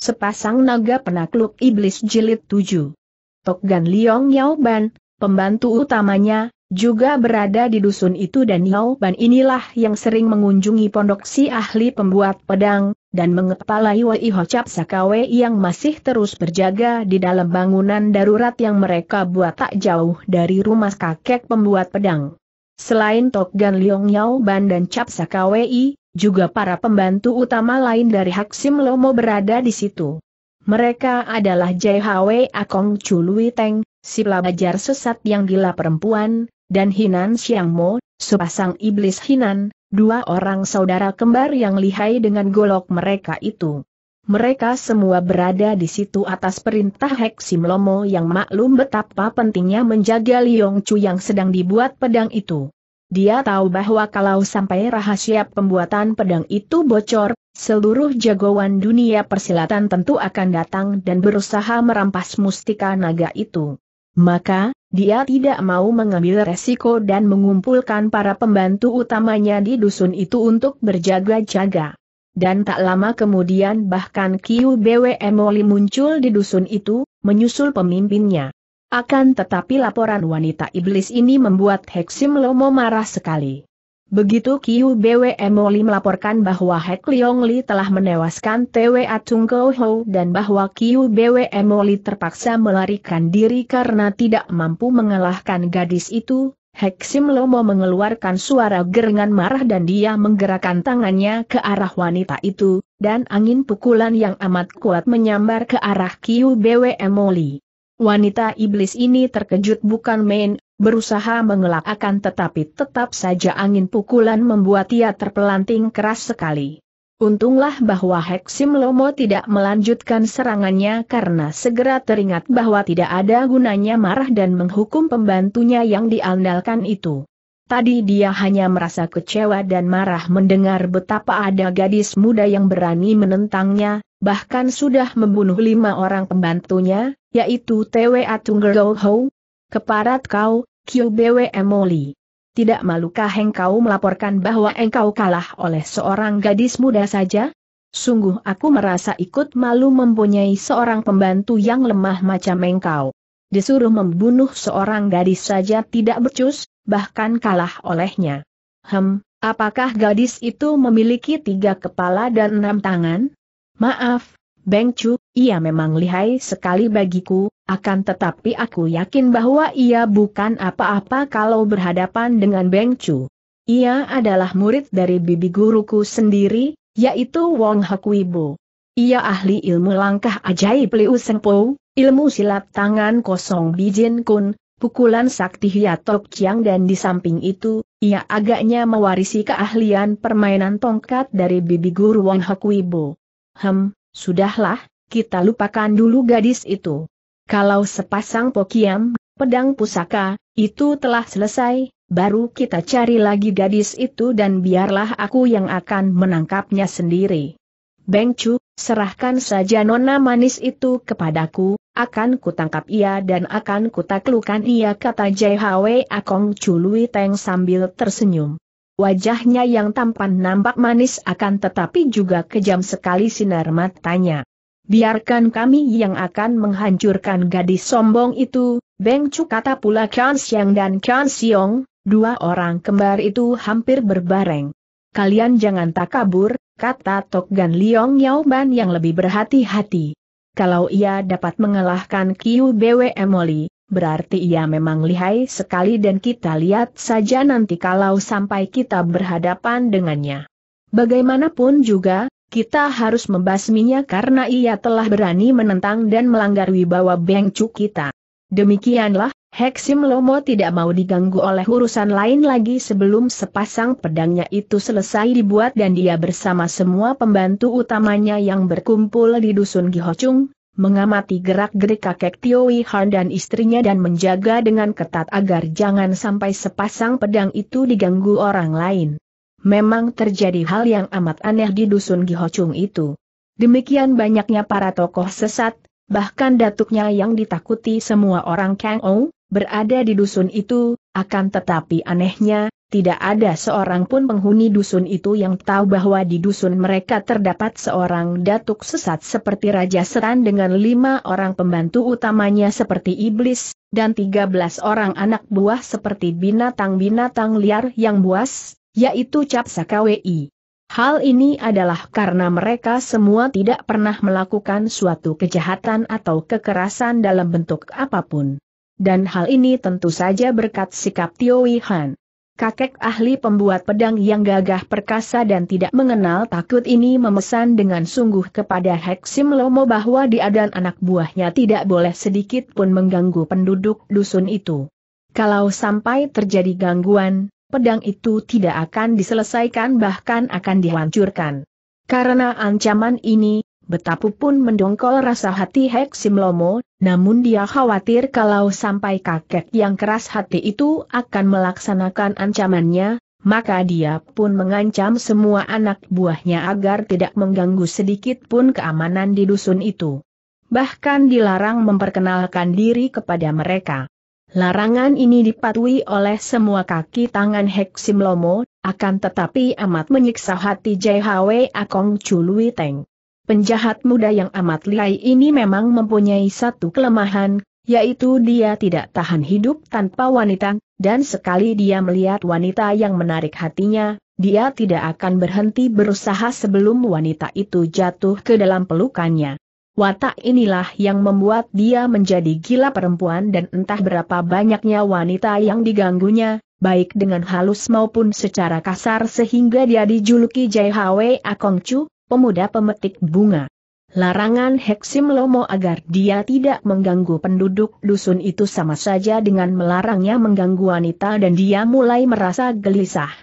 Sepasang naga penakluk iblis jilid 7. Tok Gan Liong Yao Ban, pembantu utamanya, juga berada di dusun itu dan Yao Ban inilah yang sering mengunjungi pondok si ahli pembuat pedang, dan mengepalai Wei Hocap Sakawe yang masih terus berjaga di dalam bangunan darurat yang mereka buat tak jauh dari rumah kakek pembuat pedang. Selain Tok Gan Liong Yao Ban dan Cap Sakawei, juga para pembantu utama lain dari Haksim Lomo berada di situ. Mereka adalah Jai Hwe Akong Chului Teng, si pelajar sesat yang gila perempuan, dan Hinan Siang Mo, sepasang iblis Hinan, dua orang saudara kembar yang lihai dengan golok mereka itu. Mereka semua berada di situ atas perintah Heksim Lomo yang maklum betapa pentingnya menjaga Liong Chu yang sedang dibuat pedang itu. Dia tahu bahwa kalau sampai rahasia pembuatan pedang itu bocor, seluruh jagoan dunia persilatan tentu akan datang dan berusaha merampas mustika naga itu. Maka, dia tidak mau mengambil resiko dan mengumpulkan para pembantu utamanya di dusun itu untuk berjaga-jaga. Dan tak lama kemudian bahkan Kiu BWM Oli muncul di dusun itu, menyusul pemimpinnya. Akan tetapi laporan wanita iblis ini membuat Heksim Lomo marah sekali. Begitu Kiu Bwe Emoli melaporkan bahwa Hek Liong Li telah menewaskan Twe Atung Ho dan bahwa Kiu Bwe Emoli terpaksa melarikan diri karena tidak mampu mengalahkan gadis itu, Heksim Lomo mengeluarkan suara gerengan marah dan dia menggerakkan tangannya ke arah wanita itu, dan angin pukulan yang amat kuat menyambar ke arah Kiu Bwe Emoli. Wanita iblis ini terkejut bukan main, berusaha mengelak akan tetapi tetap saja angin pukulan membuat ia terpelanting keras sekali. Untunglah bahwa Heksim Lomo tidak melanjutkan serangannya karena segera teringat bahwa tidak ada gunanya marah dan menghukum pembantunya yang diandalkan itu. Tadi dia hanya merasa kecewa dan marah mendengar betapa ada gadis muda yang berani menentangnya, bahkan sudah membunuh lima orang pembantunya, yaitu Twa Tunggal Ho, keparat kau, Kyo Bwe Emoli. Tidak malukah engkau melaporkan bahwa engkau kalah oleh seorang gadis muda saja? Sungguh aku merasa ikut malu mempunyai seorang pembantu yang lemah macam engkau. Disuruh membunuh seorang gadis saja tidak becus, bahkan kalah olehnya. Hem, apakah gadis itu memiliki tiga kepala dan enam tangan? Maaf, Beng Chu, ia memang lihai sekali bagiku, akan tetapi aku yakin bahwa ia bukan apa-apa kalau berhadapan dengan Beng Chu. Ia adalah murid dari bibi guruku sendiri, yaitu Wong Hekwibo. Ia ahli ilmu langkah ajaib Liu Sengpo, ilmu silat tangan kosong Bijin Kun, pukulan sakti Hiatok Chiang dan di samping itu, ia agaknya mewarisi keahlian permainan tongkat dari bibi guru Wong Hekwibo. Hem, Sudahlah, kita lupakan dulu gadis itu. Kalau sepasang pokiam, pedang pusaka, itu telah selesai, baru kita cari lagi gadis itu dan biarlah aku yang akan menangkapnya sendiri. Beng Chu, serahkan saja nona manis itu kepadaku, akan kutangkap ia dan akan kutaklukan ia kata Jai Hwe Akong Chului Teng sambil tersenyum. Wajahnya yang tampan nampak manis akan tetapi juga kejam sekali sinar matanya. Biarkan kami yang akan menghancurkan gadis sombong itu, Beng Chu kata pula Kian Siang dan Kian Siong, dua orang kembar itu hampir berbareng. Kalian jangan takabur, kata Tok Gan Liong Yao Ban yang lebih berhati-hati. Kalau ia dapat mengalahkan Kiu Bwe Emoli, berarti ia memang lihai sekali dan kita lihat saja nanti kalau sampai kita berhadapan dengannya. Bagaimanapun juga, kita harus membasminya karena ia telah berani menentang dan melanggar wibawa bengcu kita. Demikianlah, Heksim Lomo tidak mau diganggu oleh urusan lain lagi sebelum sepasang pedangnya itu selesai dibuat dan dia bersama semua pembantu utamanya yang berkumpul di dusun Gihochung, mengamati gerak-gerik kakek Tioi Han dan istrinya dan menjaga dengan ketat agar jangan sampai sepasang pedang itu diganggu orang lain. Memang terjadi hal yang amat aneh di dusun Gihochung itu. Demikian banyaknya para tokoh sesat, bahkan datuknya yang ditakuti semua orang Kang Ou, berada di dusun itu, akan tetapi anehnya, tidak ada seorang pun penghuni dusun itu yang tahu bahwa di dusun mereka terdapat seorang datuk sesat seperti Raja Setan dengan lima orang pembantu utamanya seperti iblis, dan tiga belas orang anak buah seperti binatang-binatang liar yang buas, yaitu Cap Sakawei. Hal ini adalah karena mereka semua tidak pernah melakukan suatu kejahatan atau kekerasan dalam bentuk apa pun. Dan hal ini tentu saja berkat sikap Tio Han. Kakek ahli pembuat pedang yang gagah perkasa dan tidak mengenal takut ini memesan dengan sungguh kepada Heksim Lomo bahwa dia dan anak buahnya tidak boleh sedikit pun mengganggu penduduk dusun itu. Kalau sampai terjadi gangguan, pedang itu tidak akan diselesaikan bahkan akan dihancurkan. Karena ancaman ini, betapapun mendongkol rasa hati Hek Simlomo, namun dia khawatir kalau sampai kakek yang keras hati itu akan melaksanakan ancamannya, maka dia pun mengancam semua anak buahnya agar tidak mengganggu sedikit pun keamanan di dusun itu. Bahkan dilarang memperkenalkan diri kepada mereka. Larangan ini dipatuhi oleh semua kaki tangan Hek Simlomo, akan tetapi amat menyiksa hati Jai Hwe Akong Chului Teng. Penjahat muda yang amat lihai ini memang mempunyai satu kelemahan, yaitu dia tidak tahan hidup tanpa wanita, dan sekali dia melihat wanita yang menarik hatinya, dia tidak akan berhenti berusaha sebelum wanita itu jatuh ke dalam pelukannya. Watak inilah yang membuat dia menjadi gila perempuan dan entah berapa banyaknya wanita yang diganggunya, baik dengan halus maupun secara kasar sehingga dia dijuluki Jai Hwe Akongcu, pemuda pemetik bunga. Larangan Heksim Lomo agar dia tidak mengganggu penduduk dusun itu sama saja dengan melarangnya mengganggu wanita dan dia mulai merasa gelisah.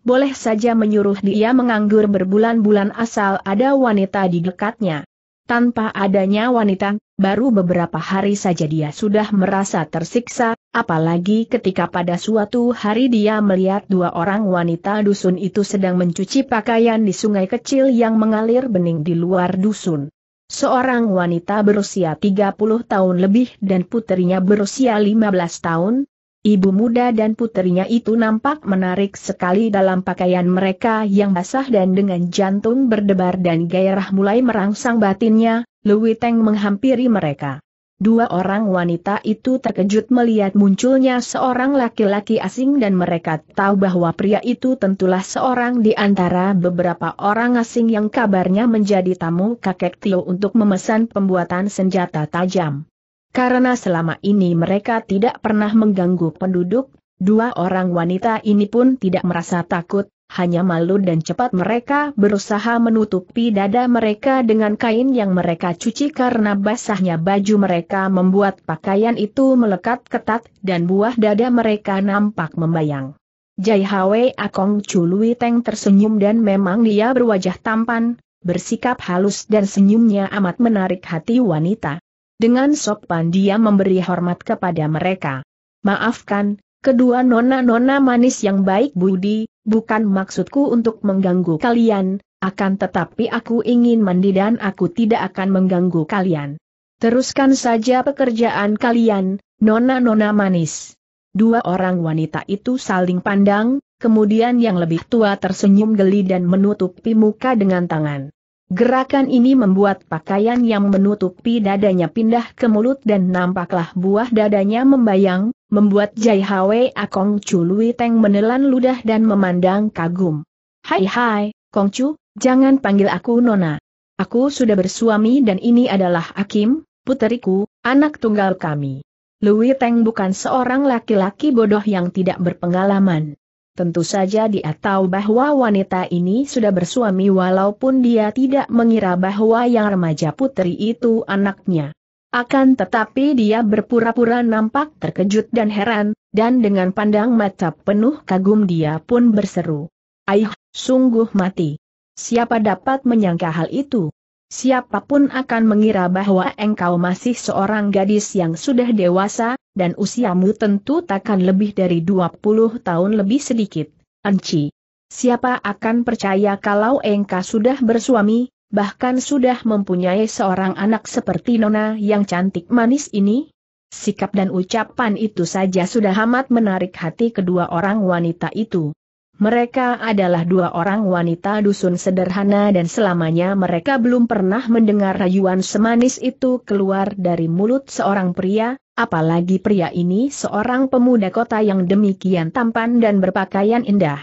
Boleh saja menyuruh dia menganggur berbulan-bulan asal ada wanita di dekatnya. Tanpa adanya wanita, baru beberapa hari saja dia sudah merasa tersiksa, apalagi ketika pada suatu hari dia melihat dua orang wanita dusun itu sedang mencuci pakaian di sungai kecil yang mengalir bening di luar dusun. Seorang wanita berusia 30 tahun lebih dan puterinya berusia 15 tahun, Ibu muda dan puterinya itu nampak menarik sekali dalam pakaian mereka yang basah dan dengan jantung berdebar dan gairah mulai merangsang batinnya, Lui Teng menghampiri mereka. Dua orang wanita itu terkejut melihat munculnya seorang laki-laki asing dan mereka tahu bahwa pria itu tentulah seorang di antara beberapa orang asing yang kabarnya menjadi tamu kakek Tio untuk memesan pembuatan senjata tajam. Karena selama ini mereka tidak pernah mengganggu penduduk, dua orang wanita ini pun tidak merasa takut, hanya malu dan cepat mereka berusaha menutupi dada mereka dengan kain yang mereka cuci karena basahnya baju mereka membuat pakaian itu melekat ketat dan buah dada mereka nampak membayang. Jai Hwe Akong Chului Teng tersenyum dan memang dia berwajah tampan, bersikap halus dan senyumnya amat menarik hati wanita. Dengan sopan dia memberi hormat kepada mereka. Maafkan, kedua nona-nona manis yang baik budi, bukan maksudku untuk mengganggu kalian, akan tetapi aku ingin mandi dan aku tidak akan mengganggu kalian. Teruskan saja pekerjaan kalian, nona-nona manis. Dua orang wanita itu saling pandang, kemudian yang lebih tua tersenyum geli dan menutupi muka dengan tangan. Gerakan ini membuat pakaian yang menutupi dadanya pindah ke mulut dan nampaklah buah dadanya membayang, membuat Jai Hwe Akong Chu Lui Teng menelan ludah dan memandang kagum. Hai hai, Kong Chu, jangan panggil aku Nona. Aku sudah bersuami dan ini adalah Akim, puteriku, anak tunggal kami. Lui Teng bukan seorang laki-laki bodoh yang tidak berpengalaman. Tentu saja dia tahu bahwa wanita ini sudah bersuami walaupun dia tidak mengira bahwa yang remaja putri itu anaknya. Akan tetapi dia berpura-pura nampak terkejut dan heran, dan dengan pandang mata penuh kagum dia pun berseru. Aih, sungguh mati. Siapa dapat menyangka hal itu? Siapa pun akan mengira bahwa engkau masih seorang gadis yang sudah dewasa, dan usiamu tentu takkan lebih dari 20 tahun lebih sedikit. Enci. Siapa akan percaya kalau engkau sudah bersuami, bahkan sudah mempunyai seorang anak seperti Nona yang cantik manis ini? sikap dan ucapan itu saja sudah amat menarik hati kedua orang wanita itu. Mereka adalah dua orang wanita dusun sederhana dan selamanya mereka belum pernah mendengar rayuan semanis itu keluar dari mulut seorang pria, apalagi pria ini seorang pemuda kota yang demikian tampan dan berpakaian indah.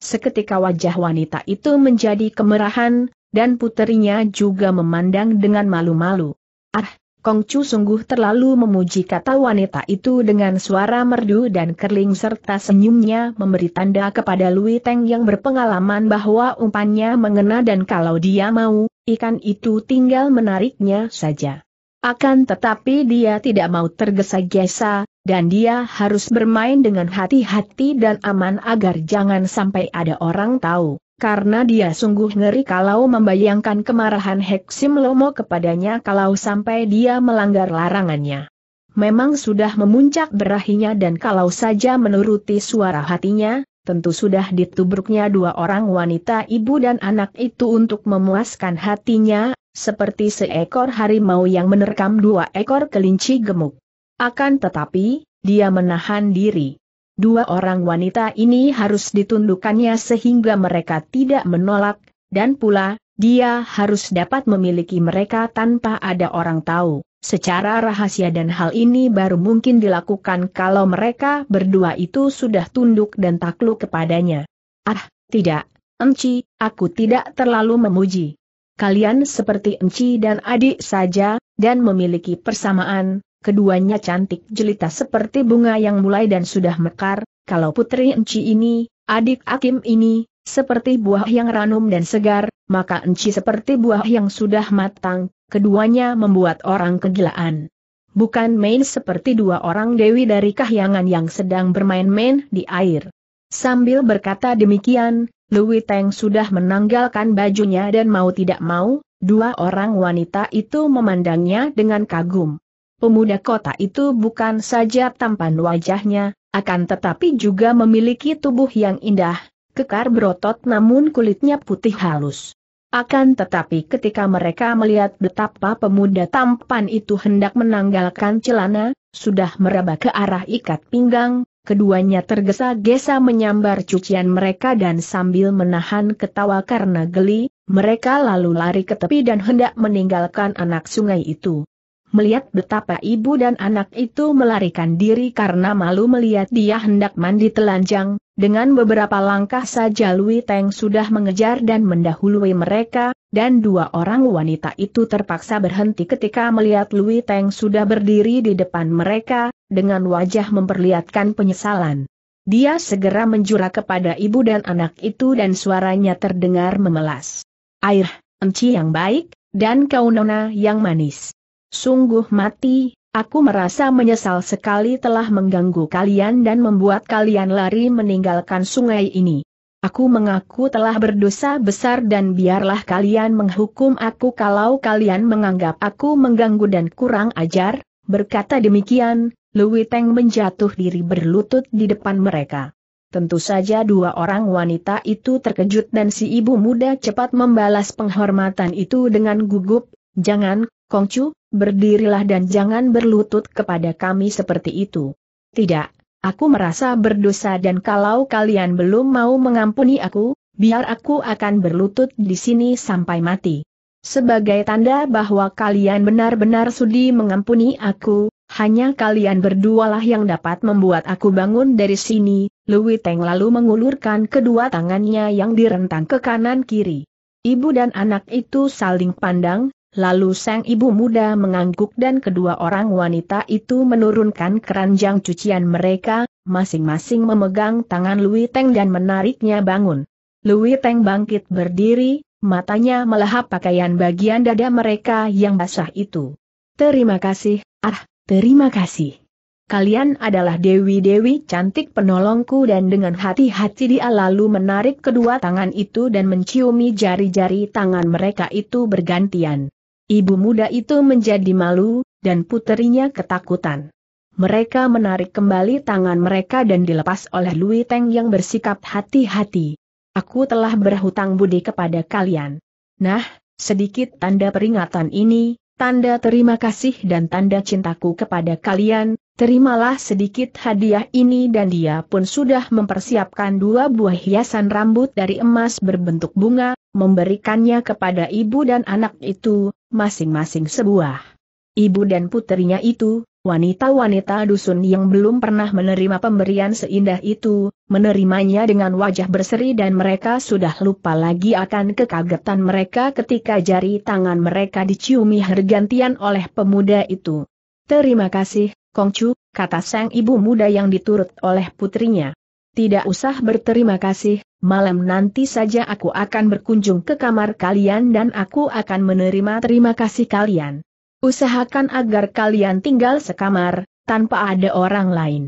Seketika wajah wanita itu menjadi kemerahan, dan puterinya juga memandang dengan malu-malu. Ah, Kongcu sungguh terlalu memuji kata wanita itu dengan suara merdu dan kerling serta senyumnya memberi tanda kepada Lui Teng yang berpengalaman bahwa umpannya mengena dan kalau dia mau, ikan itu tinggal menariknya saja. Akan tetapi dia tidak mau tergesa-gesa, dan dia harus bermain dengan hati-hati dan aman agar jangan sampai ada orang tahu karena dia sungguh ngeri kalau membayangkan kemarahan Heksim Lomo kepadanya kalau sampai dia melanggar larangannya. Memang sudah memuncak berahinya dan kalau saja menuruti suara hatinya, tentu sudah ditubruknya dua orang wanita ibu dan anak itu untuk memuaskan hatinya, seperti seekor harimau yang menerkam dua ekor kelinci gemuk. Akan tetapi, dia menahan diri. Dua orang wanita ini harus ditundukkannya sehingga mereka tidak menolak, dan pula, dia harus dapat memiliki mereka tanpa ada orang tahu, secara rahasia dan hal ini baru mungkin dilakukan kalau mereka berdua itu sudah tunduk dan takluk kepadanya. Ah, tidak, Enci, aku tidak terlalu memuji. Kalian seperti Enci dan adik saja, dan memiliki persamaan, keduanya cantik jelita seperti bunga yang mulai dan sudah mekar, kalau putri Enci ini, adik Akim ini, seperti buah yang ranum dan segar, maka Enci seperti buah yang sudah matang, keduanya membuat orang kegilaan. Bukan main seperti dua orang dewi dari kahyangan yang sedang bermain-main di air. Sambil berkata demikian, Louis Teng sudah menanggalkan bajunya dan mau tidak mau, dua orang wanita itu memandangnya dengan kagum. Pemuda kota itu bukan saja tampan wajahnya, akan tetapi juga memiliki tubuh yang indah, kekar berotot namun kulitnya putih halus. Akan tetapi ketika mereka melihat betapa pemuda tampan itu hendak menanggalkan celana, sudah meraba ke arah ikat pinggang, keduanya tergesa-gesa menyambar cucian mereka dan sambil menahan ketawa karena geli, mereka lalu lari ke tepi dan hendak meninggalkan anak sungai itu melihat betapa ibu dan anak itu melarikan diri karena malu melihat dia hendak mandi telanjang, dengan beberapa langkah saja Lui Teng sudah mengejar dan mendahului mereka, dan dua orang wanita itu terpaksa berhenti ketika melihat Lui Teng sudah berdiri di depan mereka, dengan wajah memperlihatkan penyesalan. Dia segera menjura kepada ibu dan anak itu dan suaranya terdengar memelas. Air, enci yang baik, dan kau nona yang manis. Sungguh mati, aku merasa menyesal sekali telah mengganggu kalian dan membuat kalian lari meninggalkan sungai ini. Aku mengaku telah berdosa besar dan biarlah kalian menghukum aku kalau kalian menganggap aku mengganggu dan kurang ajar, berkata demikian, Lui Teng menjatuh diri berlutut di depan mereka. Tentu saja dua orang wanita itu terkejut dan si ibu muda cepat membalas penghormatan itu dengan gugup, jangan, Kongcu, berdirilah dan jangan berlutut kepada kami seperti itu. Tidak, aku merasa berdosa dan kalau kalian belum mau mengampuni aku, biar aku akan berlutut di sini sampai mati. Sebagai tanda bahwa kalian benar-benar sudi mengampuni aku, hanya kalian berdualah yang dapat membuat aku bangun dari sini, Lui Teng lalu mengulurkan kedua tangannya yang direntang ke kanan kiri. Ibu dan anak itu saling pandang, Lalu sang ibu muda mengangguk dan kedua orang wanita itu menurunkan keranjang cucian mereka, masing-masing memegang tangan Lui Teng dan menariknya bangun. Lui Teng bangkit berdiri, matanya melahap pakaian bagian dada mereka yang basah itu. Terima kasih, ah, terima kasih. Kalian adalah dewi-dewi cantik penolongku dan dengan hati-hati dia lalu menarik kedua tangan itu dan menciumi jari-jari tangan mereka itu bergantian. Ibu muda itu menjadi malu, dan puterinya ketakutan. Mereka menarik kembali tangan mereka dan dilepas oleh Lui Teng yang bersikap hati-hati. Aku telah berhutang budi kepada kalian. Nah, sedikit tanda peringatan ini, Tanda terima kasih dan tanda cintaku kepada kalian, terimalah sedikit hadiah ini dan dia pun sudah mempersiapkan dua buah hiasan rambut dari emas berbentuk bunga, memberikannya kepada ibu dan anak itu, masing-masing sebuah. Ibu dan puterinya itu, wanita-wanita dusun yang belum pernah menerima pemberian seindah itu, menerimanya dengan wajah berseri dan mereka sudah lupa lagi akan kekagetan mereka ketika jari tangan mereka diciumi hergantian oleh pemuda itu. Terima kasih, Kongcu, kata sang ibu muda yang diturut oleh putrinya. Tidak usah berterima kasih, malam nanti saja aku akan berkunjung ke kamar kalian dan aku akan menerima terima kasih kalian. Usahakan agar kalian tinggal sekamar, tanpa ada orang lain.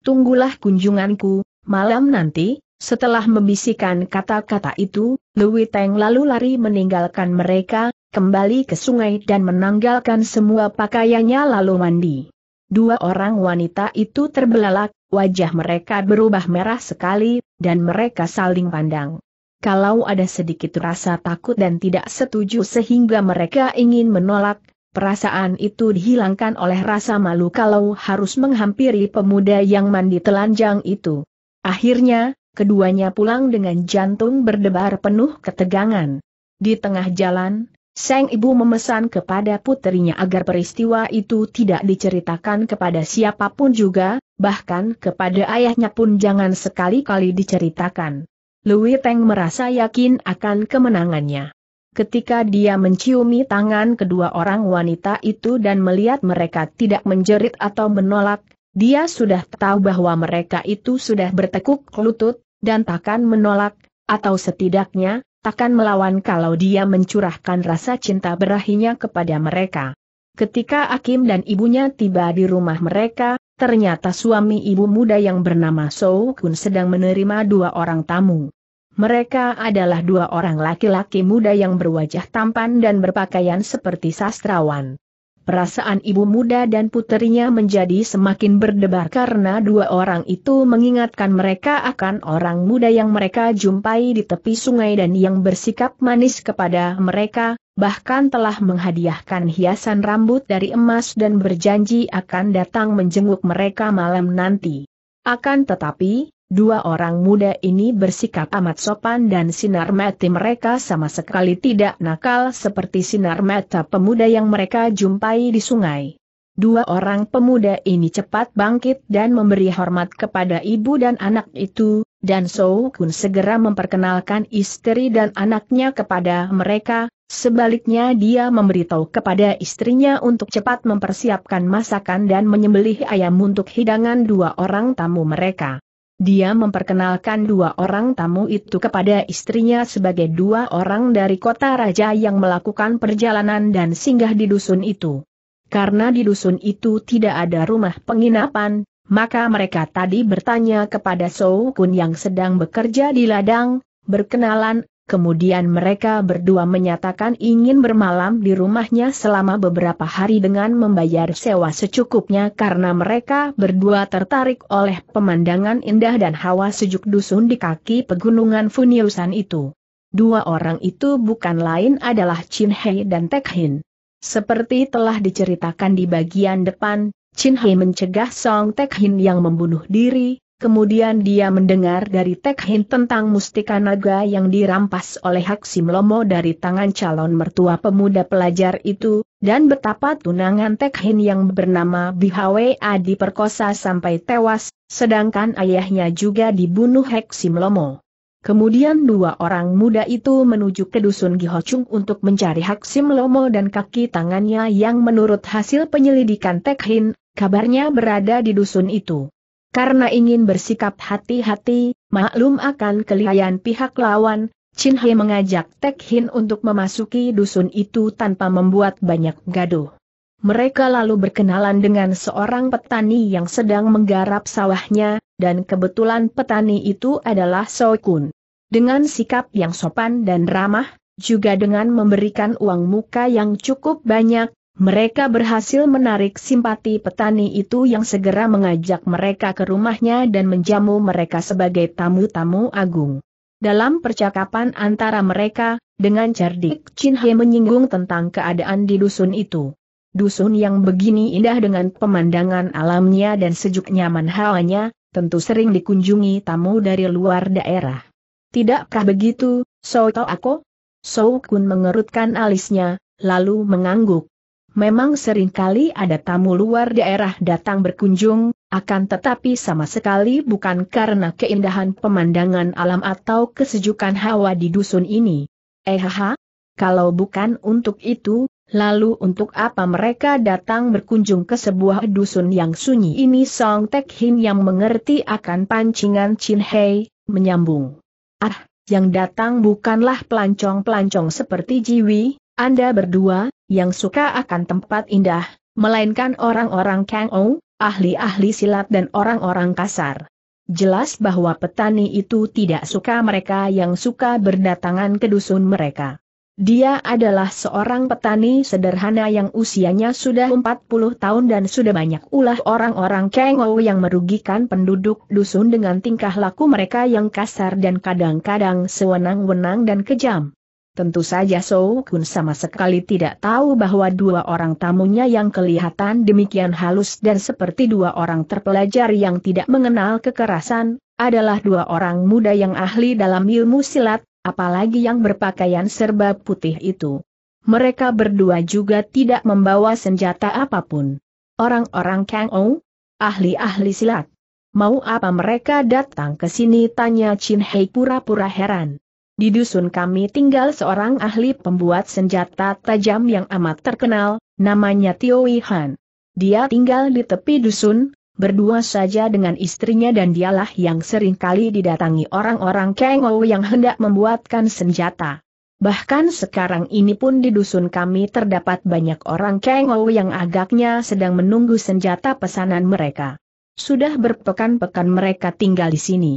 Tunggulah kunjunganku, malam nanti, setelah membisikkan kata-kata itu, Lui Teng lalu lari meninggalkan mereka, kembali ke sungai dan menanggalkan semua pakaiannya lalu mandi. Dua orang wanita itu terbelalak, wajah mereka berubah merah sekali, dan mereka saling pandang. Kalau ada sedikit rasa takut dan tidak setuju sehingga mereka ingin menolak, perasaan itu dihilangkan oleh rasa malu kalau harus menghampiri pemuda yang mandi telanjang itu. Akhirnya, keduanya pulang dengan jantung berdebar penuh ketegangan. Di tengah jalan, Sang ibu memesan kepada puterinya agar peristiwa itu tidak diceritakan kepada siapa pun juga, bahkan kepada ayahnya pun jangan sekali-kali diceritakan. Lui Teng merasa yakin akan kemenangannya. Ketika dia menciumi tangan kedua orang wanita itu dan melihat mereka tidak menjerit atau menolak, dia sudah tahu bahwa mereka itu sudah bertekuk lutut, dan takkan menolak, atau setidaknya, takkan melawan kalau dia mencurahkan rasa cinta berahinya kepada mereka. Ketika Akim dan ibunya tiba di rumah mereka, ternyata suami ibu muda yang bernama So Kun sedang menerima dua orang tamu. Mereka adalah dua orang laki-laki muda yang berwajah tampan dan berpakaian seperti sastrawan. Perasaan ibu muda dan puterinya menjadi semakin berdebar karena dua orang itu mengingatkan mereka akan orang muda yang mereka jumpai di tepi sungai dan yang bersikap manis kepada mereka, bahkan telah menghadiahkan hiasan rambut dari emas dan berjanji akan datang menjenguk mereka malam nanti. Akan tetapi, Dua orang muda ini bersikap amat sopan dan sinar mata mereka sama sekali tidak nakal seperti sinar mata pemuda yang mereka jumpai di sungai. Dua orang pemuda ini cepat bangkit dan memberi hormat kepada ibu dan anak itu, dan So Kun segera memperkenalkan istri dan anaknya kepada mereka, sebaliknya dia memberitahu kepada istrinya untuk cepat mempersiapkan masakan dan menyembelih ayam untuk hidangan dua orang tamu mereka. Dia memperkenalkan dua orang tamu itu kepada istrinya sebagai dua orang dari kota raja yang melakukan perjalanan dan singgah di dusun itu. Karena di dusun itu tidak ada rumah penginapan, maka mereka tadi bertanya kepada Sou Kun yang sedang bekerja di ladang, berkenalan, Kemudian mereka berdua menyatakan ingin bermalam di rumahnya selama beberapa hari dengan membayar sewa secukupnya karena mereka berdua tertarik oleh pemandangan indah dan hawa sejuk dusun di kaki pegunungan Funiusan itu. Dua orang itu bukan lain adalah Chin Hei dan Tek Hin. Seperti telah diceritakan di bagian depan, Chin Hei mencegah Song Tek Hin yang membunuh diri, Kemudian dia mendengar dari Tek Hin tentang mustika naga yang dirampas oleh Hak Sim Lomo dari tangan calon mertua pemuda pelajar itu, dan betapa tunangan Tek Hin yang bernama Bihwa diperkosa sampai tewas, sedangkan ayahnya juga dibunuh Hak Sim Lomo. Kemudian dua orang muda itu menuju ke dusun Gihochung untuk mencari Hak Sim Lomo dan kaki tangannya yang menurut hasil penyelidikan Tek Hin, kabarnya berada di dusun itu. Karena ingin bersikap hati-hati, maklum akan kelihayan pihak lawan, Chin He mengajak Tek Hin untuk memasuki dusun itu tanpa membuat banyak gaduh. Mereka lalu berkenalan dengan seorang petani yang sedang menggarap sawahnya, dan kebetulan petani itu adalah Kun. Dengan sikap yang sopan dan ramah, juga dengan memberikan uang muka yang cukup banyak, mereka berhasil menarik simpati petani itu yang segera mengajak mereka ke rumahnya dan menjamu mereka sebagai tamu-tamu agung. Dalam percakapan antara mereka, dengan cerdik Chin He menyinggung tentang keadaan di dusun itu. Dusun yang begini indah dengan pemandangan alamnya dan sejuk nyaman hawanya, tentu sering dikunjungi tamu dari luar daerah. Tidakkah begitu, Soto Ako? So Kun mengerutkan alisnya, lalu mengangguk. Memang sering kali ada tamu luar daerah datang berkunjung, akan tetapi sama sekali bukan karena keindahan pemandangan alam atau kesejukan hawa di dusun ini. Eh haha, kalau bukan untuk itu, lalu untuk apa mereka datang berkunjung ke sebuah dusun yang sunyi ini Song Tek Hin yang mengerti akan pancingan Chin Hei, menyambung. Ah, yang datang bukanlah pelancong-pelancong seperti Jiwi, Anda berdua, yang suka akan tempat indah, melainkan orang-orang Kang Ou, ahli-ahli silat dan orang-orang kasar. Jelas bahwa petani itu tidak suka mereka yang suka berdatangan ke dusun mereka. Dia adalah seorang petani sederhana yang usianya sudah 40 tahun dan sudah banyak ulah orang-orang Kengou yang merugikan penduduk dusun dengan tingkah laku mereka yang kasar dan kadang-kadang sewenang-wenang dan kejam. Tentu saja So Kun sama sekali tidak tahu bahwa dua orang tamunya yang kelihatan demikian halus dan seperti dua orang terpelajar yang tidak mengenal kekerasan, adalah dua orang muda yang ahli dalam ilmu silat, apalagi yang berpakaian serba putih itu. Mereka berdua juga tidak membawa senjata apa pun. Orang-orang Kang Ou, ahli-ahli silat. Mau apa mereka datang ke sini tanya Chin Hei pura-pura heran. Di dusun kami tinggal seorang ahli pembuat senjata tajam yang amat terkenal, namanya Tio Han. Dia tinggal di tepi dusun, berdua saja dengan istrinya dan dialah yang sering kali didatangi orang-orang Kengou yang hendak membuatkan senjata. Bahkan sekarang ini pun di dusun kami terdapat banyak orang Kengou yang agaknya sedang menunggu senjata pesanan mereka. Sudah berpekan-pekan mereka tinggal di sini.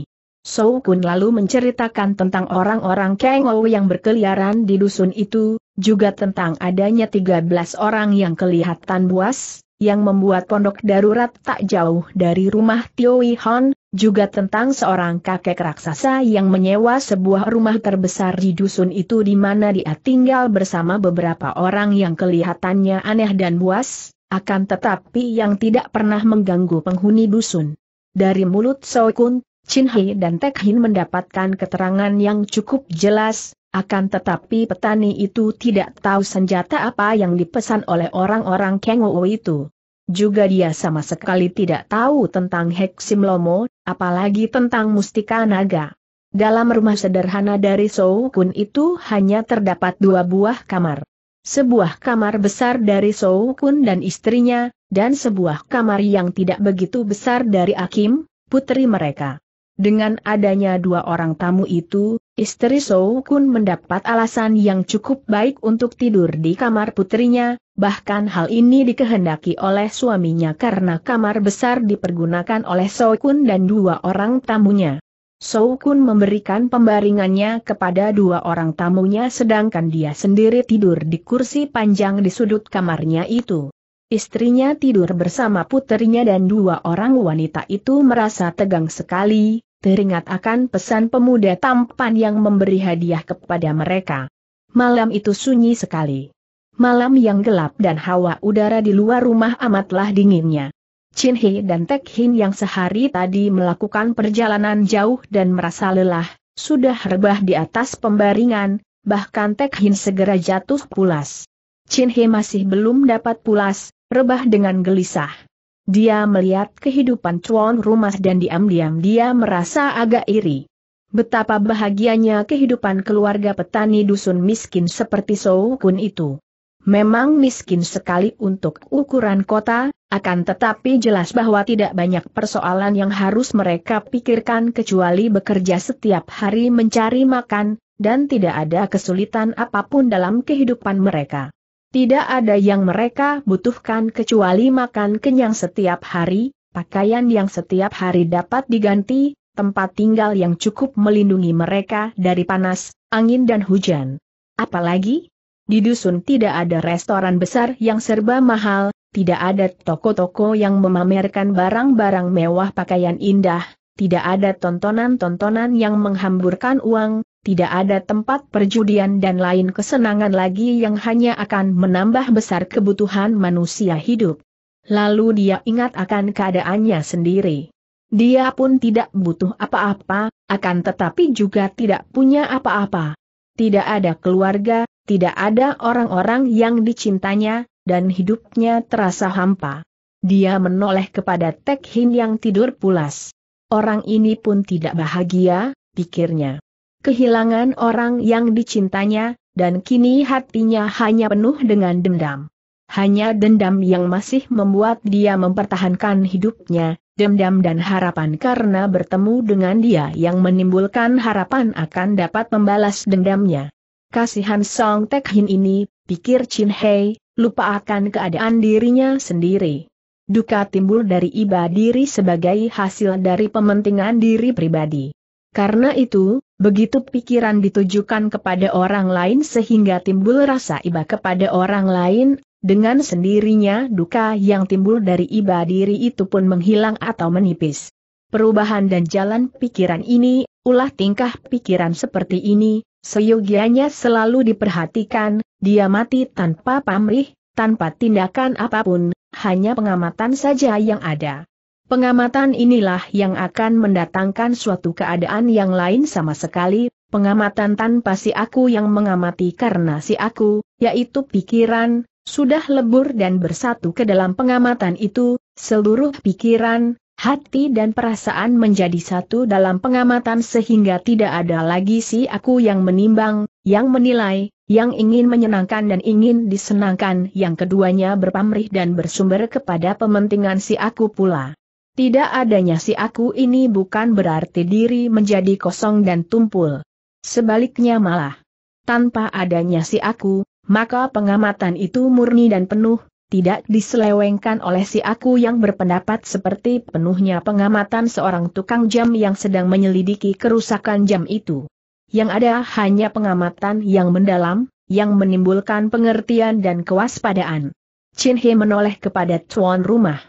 So Kun lalu menceritakan tentang orang-orang Kengou yang berkeliaran di dusun itu, juga tentang adanya 13 orang yang kelihatan buas, yang membuat pondok darurat tak jauh dari rumah Tio Hon, juga tentang seorang kakek raksasa yang menyewa sebuah rumah terbesar di dusun itu di mana dia tinggal bersama beberapa orang yang kelihatannya aneh dan buas, akan tetapi yang tidak pernah mengganggu penghuni dusun. Dari mulut So Kun, Chin Hei dan Tek Hin mendapatkan keterangan yang cukup jelas, akan tetapi petani itu tidak tahu senjata apa yang dipesan oleh orang-orang Kengou itu. Juga dia sama sekali tidak tahu tentang Heksim Lomo, apalagi tentang mustika naga. Dalam rumah sederhana dari Sou Kun itu hanya terdapat dua buah kamar. Sebuah kamar besar dari Sou Kun dan istrinya, dan sebuah kamar yang tidak begitu besar dari Akim, putri mereka. Dengan adanya dua orang tamu itu, istri Sou Kun mendapat alasan yang cukup baik untuk tidur di kamar putrinya, bahkan hal ini dikehendaki oleh suaminya karena kamar besar dipergunakan oleh Sou Kun dan dua orang tamunya. Sou Kun memberikan pembaringannya kepada dua orang tamunya sedangkan dia sendiri tidur di kursi panjang di sudut kamarnya itu. Istrinya tidur bersama puterinya dan dua orang wanita itu merasa tegang sekali, teringat akan pesan pemuda tampan yang memberi hadiah kepada mereka. Malam itu sunyi sekali. Malam yang gelap dan hawa udara di luar rumah amatlah dinginnya. Chin He dan Tek Hin yang sehari tadi melakukan perjalanan jauh dan merasa lelah, sudah rebah di atas pembaringan, bahkan Tek Hin segera jatuh pulas. Chin He masih belum dapat pulas, rebah dengan gelisah. Dia melihat kehidupan tuan rumah dan diam-diam dia merasa agak iri. Betapa bahagianya kehidupan keluarga petani dusun miskin seperti Sou Kun itu. Memang miskin sekali untuk ukuran kota, akan tetapi jelas bahwa tidak banyak persoalan yang harus mereka pikirkan kecuali bekerja setiap hari mencari makan, dan tidak ada kesulitan apa pun dalam kehidupan mereka. Tidak ada yang mereka butuhkan kecuali makan kenyang setiap hari, pakaian yang setiap hari dapat diganti, tempat tinggal yang cukup melindungi mereka dari panas, angin dan hujan. Apalagi, di dusun tidak ada restoran besar yang serba mahal, tidak ada toko-toko yang memamerkan barang-barang mewah pakaian indah, tidak ada tontonan-tontonan yang menghamburkan uang, tidak ada tempat perjudian dan lain kesenangan lagi yang hanya akan menambah besar kebutuhan manusia hidup. Lalu dia ingat akan keadaannya sendiri. Dia pun tidak butuh apa-apa, akan tetapi juga tidak punya apa-apa. Tidak ada keluarga, tidak ada orang-orang yang dicintanya, dan hidupnya terasa hampa. Dia menoleh kepada Tek Hin yang tidur pulas. Orang ini pun tidak bahagia, pikirnya. Kehilangan orang yang dicintanya, dan kini hatinya hanya penuh dengan dendam. Hanya dendam yang masih membuat dia mempertahankan hidupnya, dendam dan harapan karena bertemu dengan dia yang menimbulkan harapan akan dapat membalas dendamnya. Kasihan Song Tek Hin ini, pikir Chin Hei, lupa akan keadaan dirinya sendiri. Duka timbul dari iba diri sebagai hasil dari pementingan diri pribadi. Karena itu, begitu pikiran ditujukan kepada orang lain sehingga timbul rasa iba kepada orang lain, dengan sendirinya duka yang timbul dari iba diri itu pun menghilang atau menipis. Perubahan dan jalan pikiran ini, ulah tingkah pikiran seperti ini, seyogianya selalu diperhatikan, dia mati tanpa pamrih, tanpa tindakan apa pun, hanya pengamatan saja yang ada. Pengamatan inilah yang akan mendatangkan suatu keadaan yang lain sama sekali, pengamatan tanpa si aku yang mengamati karena si aku, yaitu pikiran, sudah lebur dan bersatu ke dalam pengamatan itu, seluruh pikiran, hati dan perasaan menjadi satu dalam pengamatan sehingga tidak ada lagi si aku yang menimbang, yang menilai, yang ingin menyenangkan dan ingin disenangkan. Yang keduanya berpamrih dan bersumber kepada pementingan si aku pula. Tidak adanya si aku ini bukan berarti diri menjadi kosong dan tumpul. Sebaliknya malah. Tanpa adanya si aku, maka pengamatan itu murni dan penuh, tidak diselewengkan oleh si aku yang berpendapat seperti penuhnya pengamatan seorang tukang jam yang sedang menyelidiki kerusakan jam itu. Yang ada hanya pengamatan yang mendalam, yang menimbulkan pengertian dan kewaspadaan. Chin He menoleh kepada tuan rumah.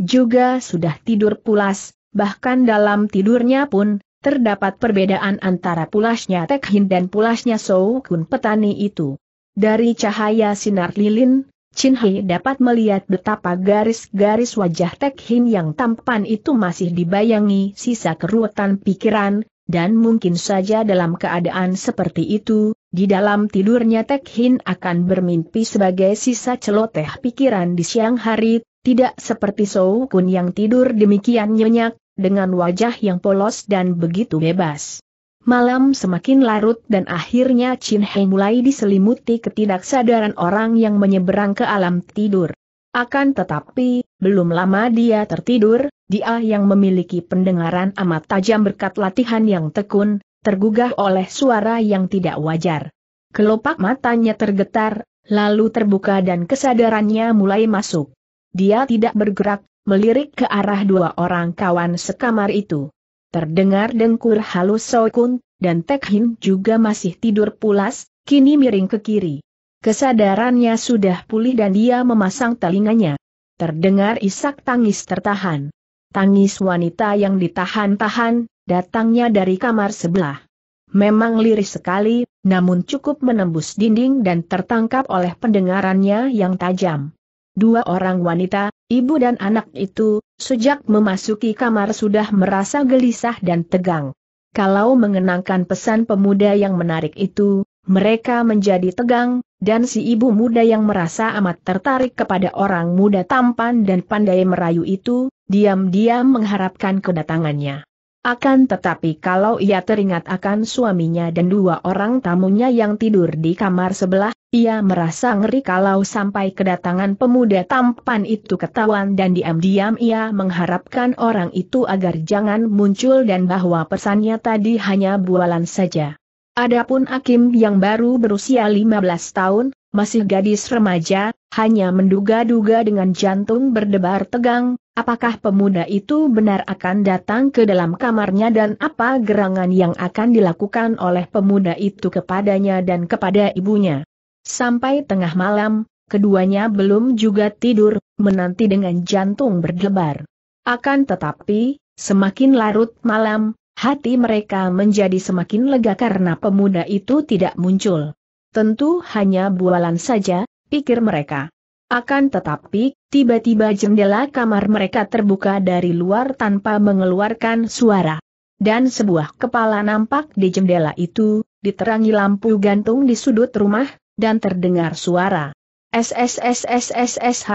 Juga sudah tidur pulas, bahkan dalam tidurnya pun, terdapat perbedaan antara pulasnya Tek Hin dan pulasnya Sou Kun petani itu. Dari cahaya sinar lilin, Chin Hei dapat melihat betapa garis-garis wajah Tek Hin yang tampan itu masih dibayangi sisa keruwetan pikiran, dan mungkin saja dalam keadaan seperti itu, di dalam tidurnya Tek Hin akan bermimpi sebagai sisa celoteh pikiran di siang hari, tidak seperti Sou Kun yang tidur demikian nyenyak, dengan wajah yang polos dan begitu bebas. Malam semakin larut dan akhirnya Chin Hei mulai diselimuti ketidaksadaran orang yang menyeberang ke alam tidur. Akan tetapi, belum lama dia tertidur, dia yang memiliki pendengaran amat tajam berkat latihan yang tekun, tergugah oleh suara yang tidak wajar. Kelopak matanya tergetar, lalu terbuka dan kesadarannya mulai masuk. Dia tidak bergerak, melirik ke arah dua orang kawan sekamar itu. Terdengar dengkur halus Sokun, dan Tek Hin juga masih tidur pulas, kini miring ke kiri. Kesadarannya sudah pulih dan dia memasang telinganya. Terdengar isak tangis tertahan. Tangis wanita yang ditahan-tahan, datangnya dari kamar sebelah. Memang liris sekali, namun cukup menembus dinding dan tertangkap oleh pendengarannya yang tajam. Dua orang wanita, ibu dan anak itu, sejak memasuki kamar sudah merasa gelisah dan tegang. Kalau mengenangkan pesan pemuda yang menarik itu, mereka menjadi tegang, dan si ibu muda yang merasa amat tertarik kepada orang muda tampan dan pandai merayu itu, diam-diam mengharapkan kedatangannya. Akan tetapi kalau ia teringat akan suaminya dan dua orang tamunya yang tidur di kamar sebelah, ia merasa ngeri kalau sampai kedatangan pemuda tampan itu ketahuan dan diam-diam ia mengharapkan orang itu agar jangan muncul dan bahwa pesannya tadi hanya bualan saja. Adapun Akim yang baru berusia 15 tahun, masih gadis remaja, hanya menduga-duga dengan jantung berdebar tegang, apakah pemuda itu benar akan datang ke dalam kamarnya dan apa gerangan yang akan dilakukan oleh pemuda itu kepadanya dan kepada ibunya. Sampai tengah malam, keduanya belum juga tidur, menanti dengan jantung berdebar. Akan tetapi, Semakin larut malam, hati mereka menjadi semakin lega karena pemuda itu tidak muncul. Tentu hanya bualan saja, pikir mereka. Akan tetapi, tiba-tiba jendela kamar mereka terbuka dari luar tanpa mengeluarkan suara. Dan sebuah kepala nampak di jendela itu, diterangi lampu gantung di sudut rumah, dan terdengar suara. SSSSSS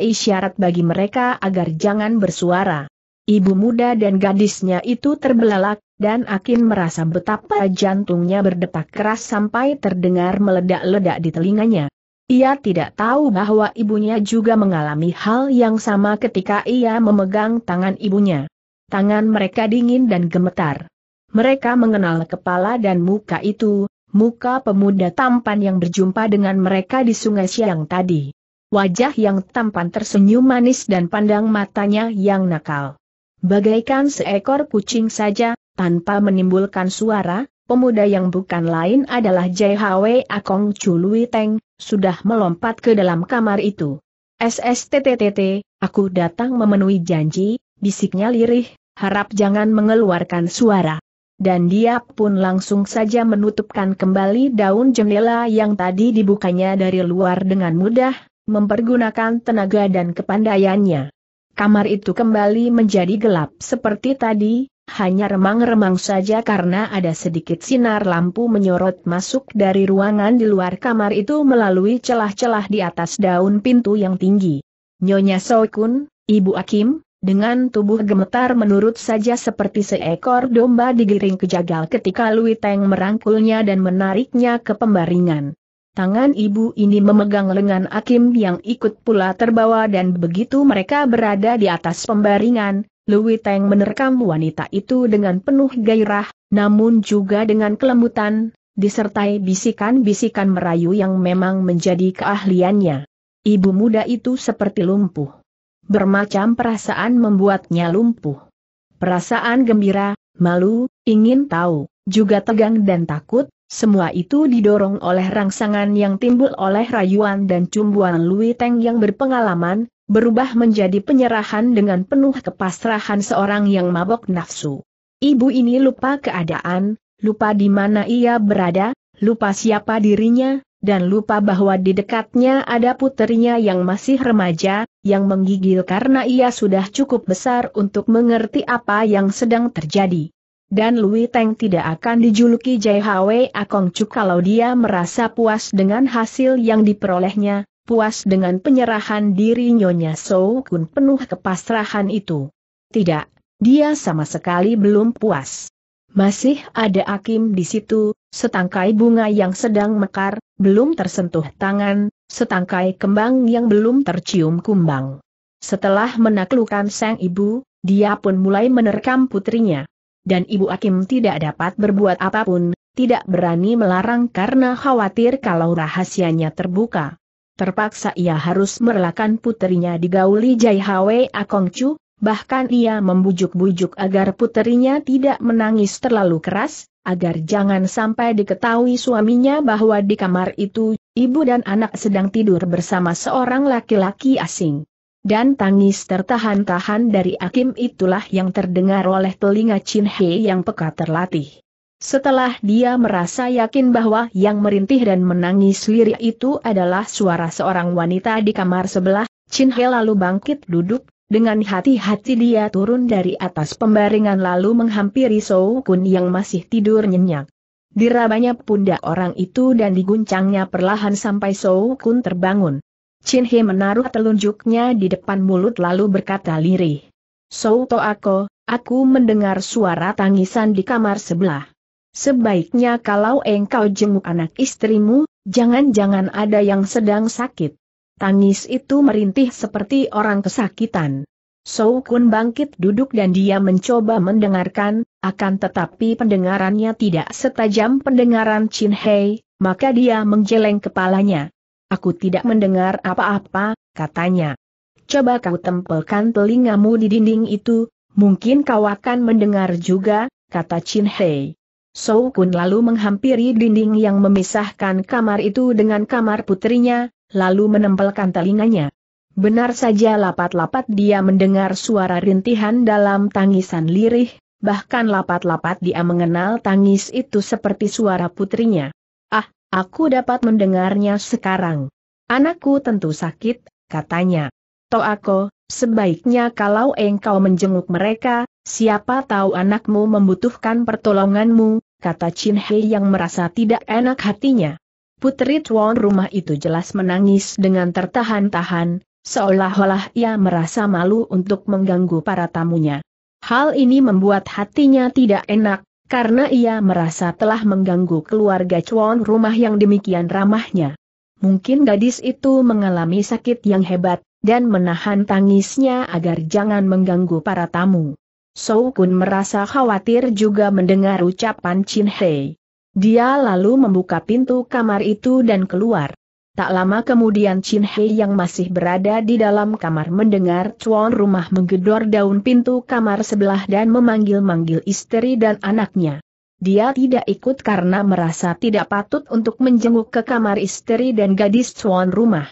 isyarat bagi mereka agar jangan bersuara. Ibu muda dan gadisnya itu terbelalak, dan Akin merasa betapa jantungnya berdetak keras sampai terdengar meledak-ledak di telinganya. Ia tidak tahu bahwa ibunya juga mengalami hal yang sama ketika ia memegang tangan ibunya. Tangan mereka dingin dan gemetar. Mereka mengenal kepala dan muka itu, muka pemuda tampan yang berjumpa dengan mereka di sungai siang tadi. Wajah yang tampan tersenyum manis dan pandang matanya yang nakal. Bagaikan seekor kucing saja, tanpa menimbulkan suara, pemuda yang bukan lain adalah Jai Hwe Akong Chului Teng, sudah melompat ke dalam kamar itu. SSTTTT, aku datang memenuhi janji, bisiknya lirih, harap jangan mengeluarkan suara. Dan dia pun langsung saja menutupkan kembali daun jendela yang tadi dibukanya dari luar dengan mudah, mempergunakan tenaga dan kepandaiannya. Kamar itu kembali menjadi gelap seperti tadi, hanya remang-remang saja karena ada sedikit sinar lampu menyorot masuk dari ruangan di luar kamar itu melalui celah-celah di atas daun pintu yang tinggi. Nyonya Sokun, Ibu Akim, dengan tubuh gemetar menurut saja seperti seekor domba digiring ke jagal ketika Lui Teng merangkulnya dan menariknya ke pembaringan. Tangan ibu ini memegang lengan Akim yang ikut pula terbawa dan begitu mereka berada di atas pembaringan, Lui Teng menerkam wanita itu dengan penuh gairah, namun juga dengan kelembutan, disertai bisikan-bisikan merayu yang memang menjadi keahliannya. Ibu muda itu seperti lumpuh. Bermacam perasaan membuatnya lumpuh. Perasaan gembira, malu, ingin tahu, juga tegang dan takut, semua itu didorong oleh rangsangan yang timbul oleh rayuan dan cumbuan Lui Teng yang berpengalaman, berubah menjadi penyerahan dengan penuh kepasrahan seorang yang mabok nafsu. Ibu ini lupa keadaan, lupa di mana ia berada, lupa siapa dirinya, dan lupa bahwa di dekatnya ada puterinya yang masih remaja, yang menggigil karena ia sudah cukup besar untuk mengerti apa yang sedang terjadi. Dan Lui Teng tidak akan dijuluki Jai Hwe Akong Chu kalau dia merasa puas dengan hasil yang diperolehnya, puas dengan penyerahan diri Nyonya So Kun penuh kepasrahan itu. Tidak, dia sama sekali belum puas. Masih ada Akim di situ, setangkai bunga yang sedang mekar, belum tersentuh tangan, setangkai kembang yang belum tercium kumbang. Setelah menaklukkan sang ibu, dia pun mulai menerkam putrinya dan Ibu Akim tidak dapat berbuat apa pun, tidak berani melarang karena khawatir kalau rahasianya terbuka. Terpaksa ia harus merelakan puterinya digauli Jai Hwe Akongcu, bahkan ia membujuk-bujuk agar puterinya tidak menangis terlalu keras, agar jangan sampai diketahui suaminya bahwa di kamar itu, ibu dan anak sedang tidur bersama seorang laki-laki asing dan tangis tertahan-tahan dari Akim itulah yang terdengar oleh telinga Chin He yang peka terlatih. Setelah dia merasa yakin bahwa yang merintih dan menangis lirik itu adalah suara seorang wanita di kamar sebelah, Chin He lalu bangkit duduk, dengan hati-hati dia turun dari atas pembaringan lalu menghampiri Sou Kun yang masih tidur nyenyak. Dirabanya pundak orang itu dan diguncangnya perlahan sampai Sou Kun terbangun. Chin He menaruh telunjuknya di depan mulut lalu berkata lirih. Souto aku, aku mendengar suara tangisan di kamar sebelah. Sebaiknya kalau engkau jenguk anak istrimu, jangan-jangan ada yang sedang sakit. Tangis itu merintih seperti orang kesakitan. Sou Kun bangkit duduk dan dia mencoba mendengarkan, akan tetapi pendengarannya tidak setajam pendengaran Chin Hei, maka dia menggeleng kepalanya. Aku tidak mendengar apa-apa, katanya. Coba kau tempelkan telingamu di dinding itu, mungkin kau akan mendengar juga, kata Chin Hei. So Kun lalu menghampiri dinding yang memisahkan kamar itu dengan kamar putrinya, lalu menempelkan telinganya. Benar saja lapat-lapat dia mendengar suara rintihan dalam tangisan lirih, bahkan lapat-lapat dia mengenal tangis itu seperti suara putrinya. Ah, aku dapat mendengarnya sekarang. Anakku tentu sakit, katanya. Toako, sebaiknya kalau engkau menjenguk mereka, siapa tahu anakmu membutuhkan pertolonganmu, kata Chin Hei yang merasa tidak enak hatinya. Putri tuan rumah itu jelas menangis dengan tertahan-tahan, seolah-olah ia merasa malu untuk mengganggu para tamunya. Hal ini membuat hatinya tidak enak, karena ia merasa telah mengganggu keluarga cuan rumah yang demikian ramahnya. Mungkin gadis itu mengalami sakit yang hebat, dan menahan tangisnya agar jangan mengganggu para tamu. So Kun merasa khawatir juga mendengar ucapan Chin Hei. Dia lalu membuka pintu kamar itu dan keluar. Tak lama kemudian Chin Hei yang masih berada di dalam kamar mendengar tuan rumah menggedor daun pintu kamar sebelah dan memanggil-manggil istri dan anaknya. Dia tidak ikut karena merasa tidak patut untuk menjenguk ke kamar istri dan gadis tuan rumah.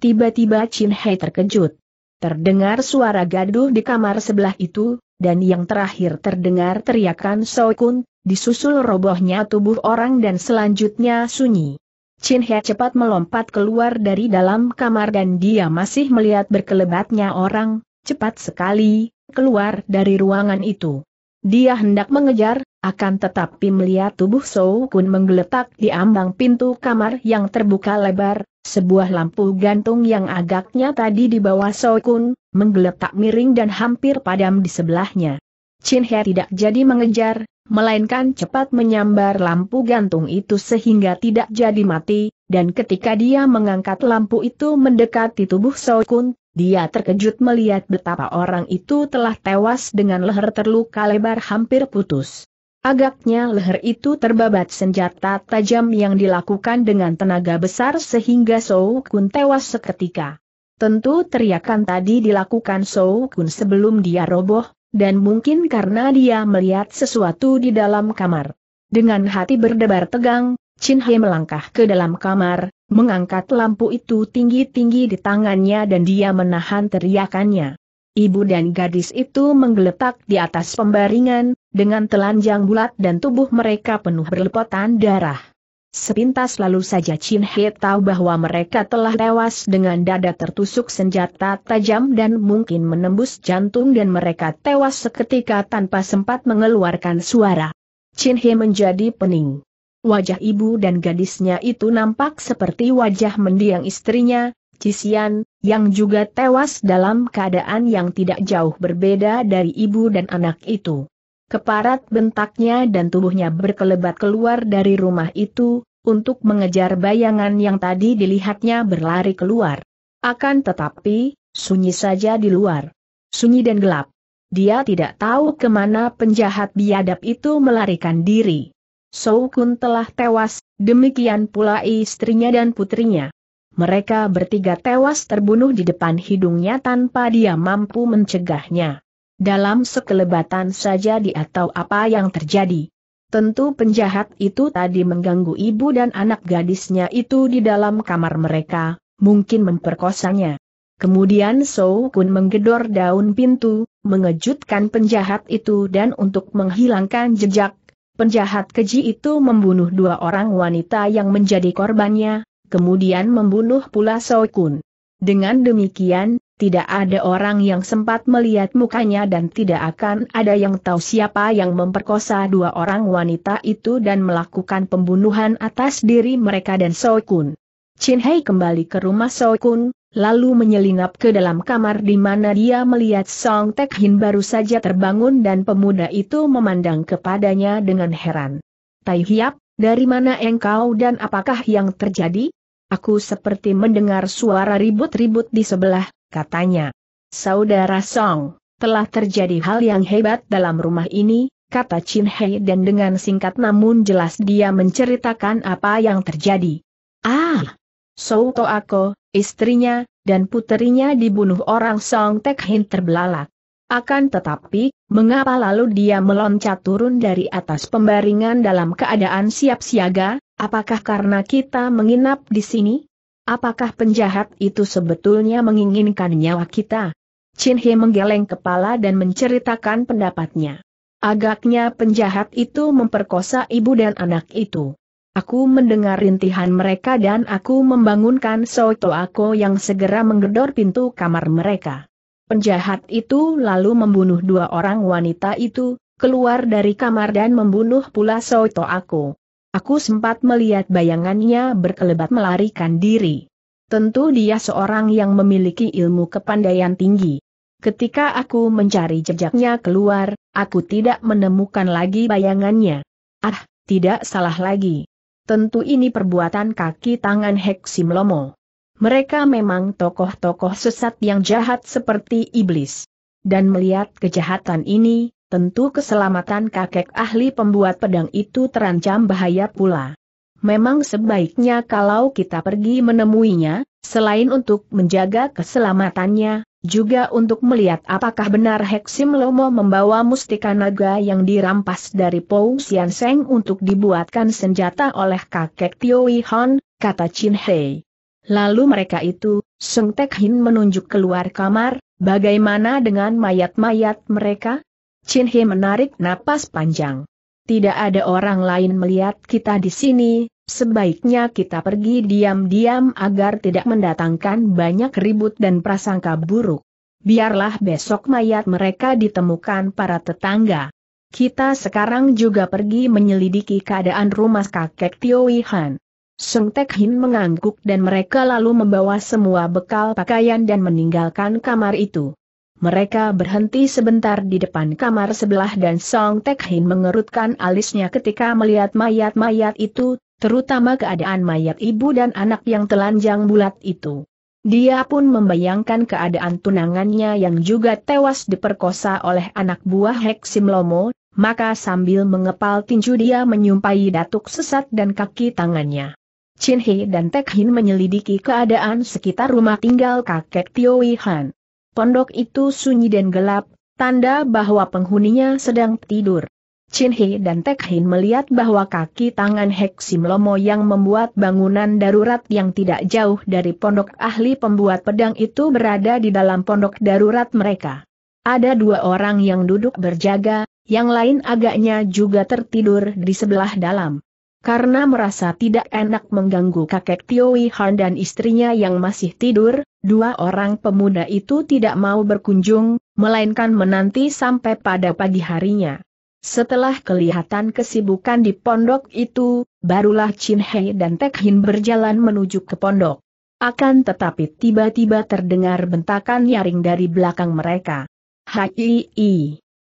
Tiba-tiba Chin Hei terkejut. Terdengar suara gaduh di kamar sebelah itu, dan yang terakhir terdengar teriakan Kun, disusul robohnya tubuh orang dan selanjutnya sunyi. Chin He cepat melompat keluar dari dalam kamar dan dia masih melihat berkelebatnya orang, cepat sekali, keluar dari ruangan itu. Dia hendak mengejar, akan tetapi melihat tubuh Sou Kun menggeletak di ambang pintu kamar yang terbuka lebar, sebuah lampu gantung yang agaknya tadi di bawah Sou Kun, menggeletak miring dan hampir padam di sebelahnya. Chin He tidak jadi mengejar, melainkan cepat menyambar lampu gantung itu sehingga tidak jadi mati, dan ketika dia mengangkat lampu itu mendekati tubuh Kun, dia terkejut melihat betapa orang itu telah tewas dengan leher terluka lebar hampir putus. Agaknya leher itu terbabat senjata tajam yang dilakukan dengan tenaga besar sehingga Kun tewas seketika. Tentu teriakan tadi dilakukan Kun sebelum dia roboh, dan mungkin karena dia melihat sesuatu di dalam kamar. Dengan hati berdebar tegang, Chin He melangkah ke dalam kamar, mengangkat lampu itu tinggi-tinggi di tangannya dan dia menahan teriakannya. Ibu dan gadis itu menggeletak di atas pembaringan, dengan telanjang bulat dan tubuh mereka penuh berlepotan darah. Sepintas lalu saja Chin He tahu bahwa mereka telah tewas dengan dada tertusuk senjata tajam dan mungkin menembus jantung dan mereka tewas seketika tanpa sempat mengeluarkan suara. Chin He menjadi pening. Wajah ibu dan gadisnya itu nampak seperti wajah mendiang istrinya, Cisian, yang juga tewas dalam keadaan yang tidak jauh berbeda dari ibu dan anak itu. Keparat bentaknya dan tubuhnya berkelebat keluar dari rumah itu, untuk mengejar bayangan yang tadi dilihatnya berlari keluar. Akan tetapi, sunyi saja di luar. Sunyi dan gelap. Dia tidak tahu ke mana penjahat biadab itu melarikan diri. Soukun telah tewas, demikian pula istrinya dan putrinya. Mereka bertiga tewas terbunuh di depan hidungnya tanpa dia mampu mencegahnya. Dalam sekelebatan saja dia tahu apa yang terjadi. Tentu penjahat itu tadi mengganggu ibu dan anak gadisnya itu di dalam kamar mereka, mungkin memperkosanya. Kemudian Sou Kun menggedor daun pintu, mengejutkan penjahat itu dan untuk menghilangkan jejak, penjahat keji itu membunuh dua orang wanita yang menjadi korbannya, kemudian membunuh pula Sou Kun. Dengan demikian, tidak ada orang yang sempat melihat mukanya dan tidak akan ada yang tahu siapa yang memperkosa dua orang wanita itu dan melakukan pembunuhan atas diri mereka dan Soikun. Chin Hei kembali ke rumah Soikun, lalu menyelinap ke dalam kamar di mana dia melihat Song Tek Hin baru saja terbangun dan pemuda itu memandang kepadanya dengan heran. Tai Hiap, dari mana engkau dan apakah yang terjadi? Aku seperti mendengar suara ribut-ribut di sebelah, katanya. Saudara Song, telah terjadi hal yang hebat dalam rumah ini, kata Chin Hei dan dengan singkat namun jelas dia menceritakan apa yang terjadi. Ah! Souto aku, istrinya, dan puterinya dibunuh orang Song Tek Hin terbelalak. Akan tetapi, mengapa lalu dia meloncat turun dari atas pembaringan dalam keadaan siap siaga, apakah karena kita menginap di sini? Apakah penjahat itu sebetulnya menginginkan nyawa kita? Chin He menggeleng kepala dan menceritakan pendapatnya. Agaknya penjahat itu memperkosa ibu dan anak itu. Aku mendengar rintihan mereka dan aku membangunkan Soto aku yang segera menggedor pintu kamar mereka. Penjahat itu lalu membunuh dua orang wanita itu, keluar dari kamar dan membunuh pula Soto aku. Aku sempat melihat bayangannya berkelebat melarikan diri. Tentu dia seorang yang memiliki ilmu kepandaian tinggi. Ketika aku mencari jejaknya keluar, aku tidak menemukan lagi bayangannya. Ah, tidak salah lagi. Tentu ini perbuatan kaki tangan Heksim Lomo. Mereka memang tokoh-tokoh sesat yang jahat seperti iblis. Dan melihat kejahatan ini, tentu keselamatan kakek ahli pembuat pedang itu terancam bahaya pula. Memang sebaiknya kalau kita pergi menemuinya, selain untuk menjaga keselamatannya, juga untuk melihat apakah benar Heksim Lomo membawa mustika naga yang dirampas dari Pou Sian Seng untuk dibuatkan senjata oleh kakek Tio Hon, kata Chin Hei. Lalu mereka itu, Seng Tek Hin menunjuk keluar kamar, bagaimana dengan mayat-mayat mereka? Chin Hei menarik napas panjang. Tidak ada orang lain melihat kita di sini, Sebaiknya kita pergi diam-diam agar tidak mendatangkan banyak ribut dan prasangka buruk. Biarlah besok mayat mereka ditemukan para tetangga. Kita sekarang juga pergi menyelidiki keadaan rumah kakek Tio Han. Seng Tek Hin mengangguk dan mereka lalu membawa semua bekal pakaian dan meninggalkan kamar itu. Mereka berhenti sebentar di depan kamar sebelah dan Song Tek Hin mengerutkan alisnya ketika melihat mayat-mayat itu, terutama keadaan mayat ibu dan anak yang telanjang bulat itu. Dia pun membayangkan keadaan tunangannya yang juga tewas diperkosa oleh anak buah Hek Simlomo, maka sambil mengepal tinju dia menyumpai datuk sesat dan kaki tangannya. Chin He dan Tek Hin menyelidiki keadaan sekitar rumah tinggal kakek Tio Han. Pondok itu sunyi dan gelap, tanda bahwa penghuninya sedang tidur. Chin He dan Tek Hin melihat bahwa kaki tangan Hek Sim Lomo yang membuat bangunan darurat yang tidak jauh dari pondok ahli pembuat pedang itu berada di dalam pondok darurat mereka. Ada dua orang yang duduk berjaga, yang lain agaknya juga tertidur di sebelah dalam. Karena merasa tidak enak mengganggu kakek Tio Han dan istrinya yang masih tidur, dua orang pemuda itu tidak mau berkunjung, melainkan menanti sampai pada pagi harinya. Setelah kelihatan kesibukan di pondok itu, barulah Chin Hei dan Tek Hin berjalan menuju ke pondok. Akan tetapi tiba-tiba terdengar bentakan nyaring dari belakang mereka. Hai,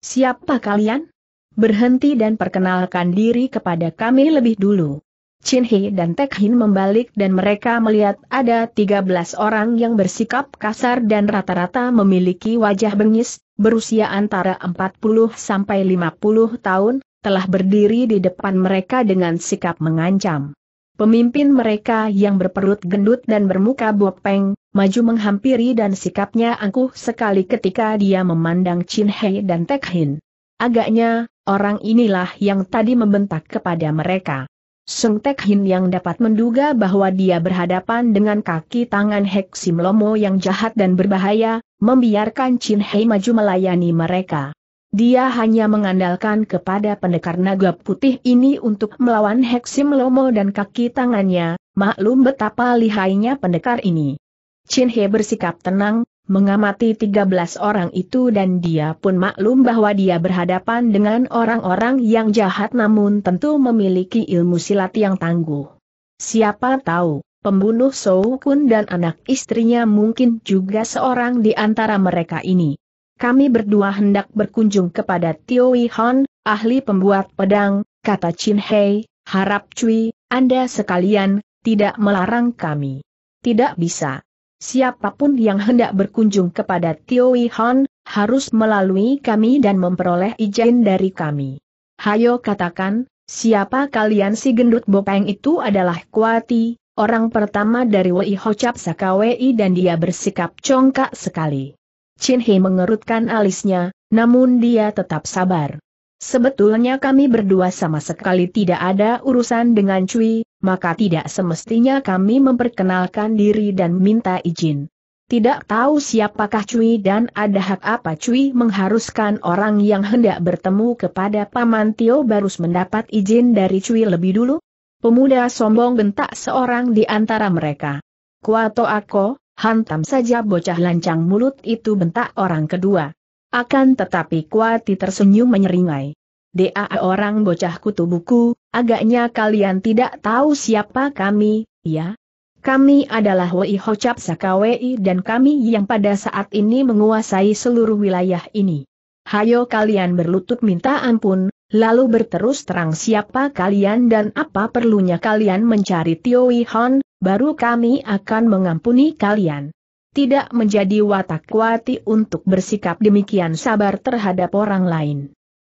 siapa kalian? Berhenti dan perkenalkan diri kepada kami lebih dulu. Chin He dan Tek Hin membalik dan mereka melihat ada 13 orang yang bersikap kasar dan rata-rata memiliki wajah bengis, berusia antara 40 sampai 50 tahun, telah berdiri di depan mereka dengan sikap mengancam. Pemimpin mereka yang berperut gendut dan bermuka bopeng, maju menghampiri dan sikapnya angkuh sekali ketika dia memandang Chin He dan Tek Hin. Agaknya, orang inilah yang tadi membentak kepada mereka. Seng Tek Hin yang dapat menduga bahwa dia berhadapan dengan kaki tangan Hek Lomo yang jahat dan berbahaya, membiarkan Chin Hei maju melayani mereka. Dia hanya mengandalkan kepada pendekar naga putih ini untuk melawan Hek Sim Lomo dan kaki tangannya, maklum betapa lihainya pendekar ini. Chin He bersikap tenang, mengamati 13 orang itu dan dia pun maklum bahwa dia berhadapan dengan orang-orang yang jahat namun tentu memiliki ilmu silat yang tangguh. Siapa tahu, pembunuh Sou Kun dan anak istrinya mungkin juga seorang di antara mereka ini. Kami berdua hendak berkunjung kepada Tio Hon, ahli pembuat pedang, kata Chin Hei, harap Cui, Anda sekalian, tidak melarang kami. Tidak bisa. Siapa pun yang hendak berkunjung kepada Tio Han, harus melalui kami dan memperoleh izin dari kami. Hayo katakan, siapa kalian si gendut bopeng itu adalah Kuati, orang pertama dari Wei Hocap Sakawei dan dia bersikap congkak sekali. Chin He mengerutkan alisnya, namun dia tetap sabar. Sebetulnya kami berdua sama sekali tidak ada urusan dengan Cui, maka tidak semestinya kami memperkenalkan diri dan minta izin. Tidak tahu siapakah Cui dan ada hak apa Cui mengharuskan orang yang hendak bertemu kepada Paman Tio Barus mendapat izin dari Cui lebih dulu? Pemuda sombong bentak seorang di antara mereka. Kuato aku, hantam saja bocah lancang mulut itu bentak orang kedua. Akan tetapi Kuati tersenyum menyeringai. Daa orang bocah kutu buku, agaknya kalian tidak tahu siapa kami, ya? Kami adalah Wei Hocap Sakawei dan kami yang pada saat ini menguasai seluruh wilayah ini. Hayo kalian berlutut minta ampun, lalu berterus terang siapa kalian dan apa perlunya kalian mencari Tio Hon, baru kami akan mengampuni kalian tidak menjadi watak kuati untuk bersikap demikian sabar terhadap orang lain.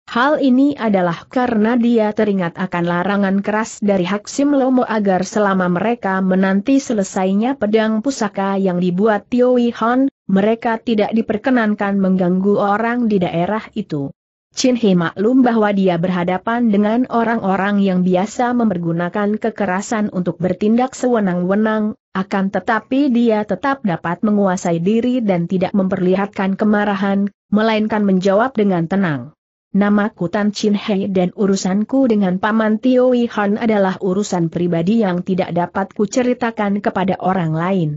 Hal ini adalah karena dia teringat akan larangan keras dari Haksim Lomo agar selama mereka menanti selesainya pedang pusaka yang dibuat Tio Hon, mereka tidak diperkenankan mengganggu orang di daerah itu. Chin He maklum bahwa dia berhadapan dengan orang-orang yang biasa mempergunakan kekerasan untuk bertindak sewenang-wenang, akan tetapi dia tetap dapat menguasai diri dan tidak memperlihatkan kemarahan, melainkan menjawab dengan tenang. Namaku Tan Chin Hei dan urusanku dengan Paman Tio Han adalah urusan pribadi yang tidak dapat kuceritakan kepada orang lain.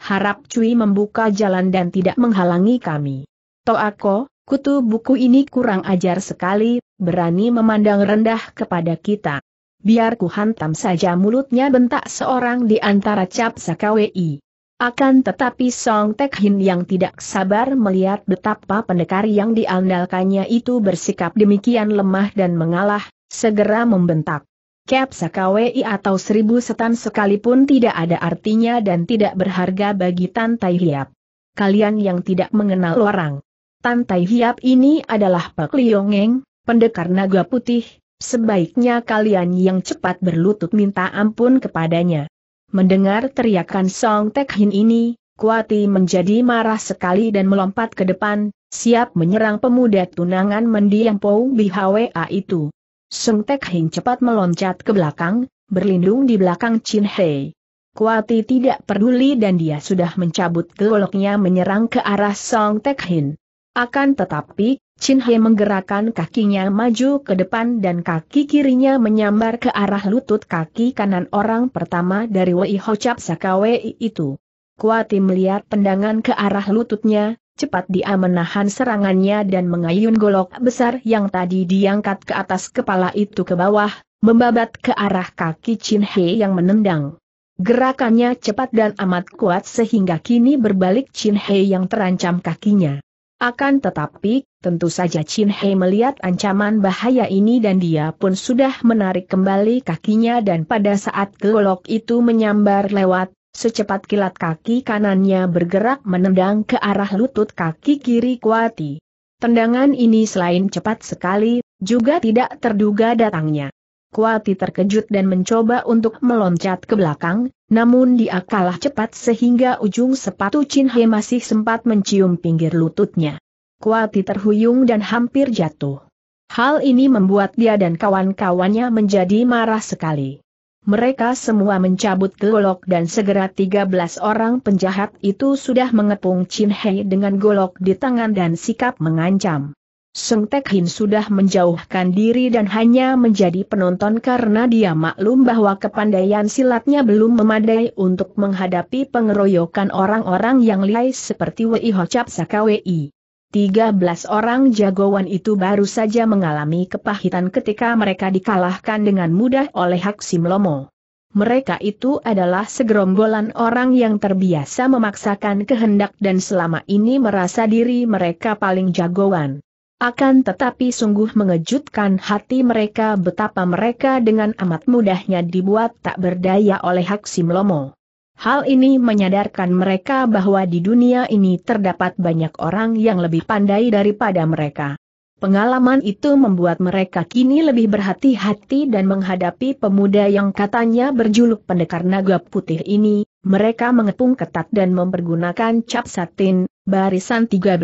Harap Cui membuka jalan dan tidak menghalangi kami. Toako, kutu buku ini kurang ajar sekali, berani memandang rendah kepada kita biar ku hantam saja mulutnya bentak seorang di antara cap sakawei. Akan tetapi Song Tek Hin yang tidak sabar melihat betapa pendekar yang diandalkannya itu bersikap demikian lemah dan mengalah, segera membentak. Cap Sakawei atau seribu setan sekalipun tidak ada artinya dan tidak berharga bagi Tan Tai Hiap. Kalian yang tidak mengenal orang. Tan Tai Hiap ini adalah Pak Liongeng, pendekar naga putih, Sebaiknya kalian yang cepat berlutut minta ampun kepadanya. Mendengar teriakan Song Tek Hin ini, Kuati menjadi marah sekali dan melompat ke depan, siap menyerang pemuda tunangan mendiang Pou Bihwa itu. Song Tek Hin cepat meloncat ke belakang, berlindung di belakang Chin Hei. Kuati tidak peduli dan dia sudah mencabut goloknya menyerang ke arah Song Tek Hin. Akan tetapi, Chin He menggerakkan kakinya maju ke depan dan kaki kirinya menyambar ke arah lutut kaki kanan orang pertama dari Wei Hocap Sakawei itu. Kuati melihat pendangan ke arah lututnya, cepat dia menahan serangannya dan mengayun golok besar yang tadi diangkat ke atas kepala itu ke bawah, membabat ke arah kaki Chin He yang menendang. Gerakannya cepat dan amat kuat sehingga kini berbalik Chin He yang terancam kakinya. Akan tetapi, tentu saja Chin Hei melihat ancaman bahaya ini dan dia pun sudah menarik kembali kakinya dan pada saat golok itu menyambar lewat, secepat kilat kaki kanannya bergerak menendang ke arah lutut kaki kiri Kuati. Tendangan ini selain cepat sekali, juga tidak terduga datangnya. Kuati terkejut dan mencoba untuk meloncat ke belakang, namun dia kalah cepat sehingga ujung sepatu Chin He masih sempat mencium pinggir lututnya. Kuati terhuyung dan hampir jatuh. Hal ini membuat dia dan kawan-kawannya menjadi marah sekali. Mereka semua mencabut golok dan segera 13 orang penjahat itu sudah mengepung Chin He dengan golok di tangan dan sikap mengancam. Seng Tek Hin sudah menjauhkan diri dan hanya menjadi penonton karena dia maklum bahwa kepandaian silatnya belum memadai untuk menghadapi pengeroyokan orang-orang yang lihai seperti Wei Hocap Sakawei. Tiga belas orang jagoan itu baru saja mengalami kepahitan ketika mereka dikalahkan dengan mudah oleh Haksim Lomo. Mereka itu adalah segerombolan orang yang terbiasa memaksakan kehendak dan selama ini merasa diri mereka paling jagoan. Akan tetapi sungguh mengejutkan hati mereka betapa mereka dengan amat mudahnya dibuat tak berdaya oleh Haksim Lomo. Hal ini menyadarkan mereka bahwa di dunia ini terdapat banyak orang yang lebih pandai daripada mereka. Pengalaman itu membuat mereka kini lebih berhati-hati dan menghadapi pemuda yang katanya berjuluk pendekar naga putih ini, mereka mengepung ketat dan mempergunakan cap satin, barisan 13,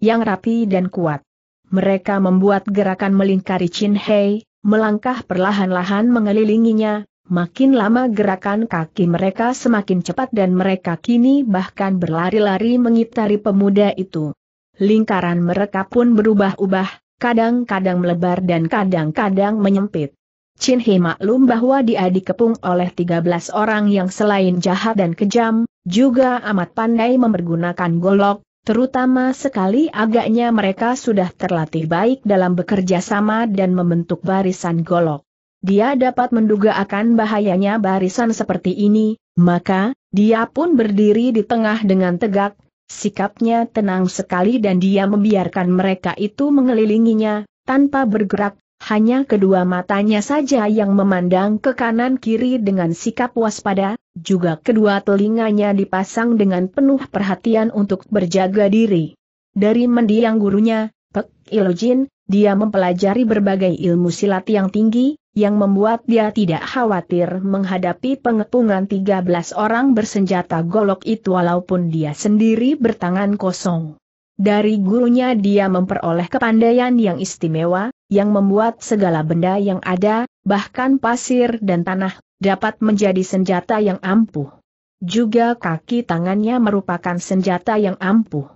yang rapi dan kuat. Mereka membuat gerakan melingkari Chin Hei, melangkah perlahan-lahan mengelilinginya, makin lama gerakan kaki mereka semakin cepat dan mereka kini bahkan berlari-lari mengitari pemuda itu. Lingkaran mereka pun berubah-ubah, kadang-kadang melebar dan kadang-kadang menyempit. Chin He maklum bahwa dia dikepung oleh 13 orang yang selain jahat dan kejam, juga amat pandai mempergunakan golok, terutama sekali agaknya mereka sudah terlatih baik dalam bekerja sama dan membentuk barisan golok. Dia dapat menduga akan bahayanya barisan seperti ini, maka, dia pun berdiri di tengah dengan tegak, sikapnya tenang sekali dan dia membiarkan mereka itu mengelilinginya, tanpa bergerak, hanya kedua matanya saja yang memandang ke kanan kiri dengan sikap waspada, juga kedua telinganya dipasang dengan penuh perhatian untuk berjaga diri. Dari mendiang gurunya, Pek Ilojin, dia mempelajari berbagai ilmu silat yang tinggi, yang membuat dia tidak khawatir menghadapi pengepungan 13 orang bersenjata golok itu walaupun dia sendiri bertangan kosong. Dari gurunya dia memperoleh kepandaian yang istimewa, yang membuat segala benda yang ada, bahkan pasir dan tanah, dapat menjadi senjata yang ampuh. Juga kaki tangannya merupakan senjata yang ampuh.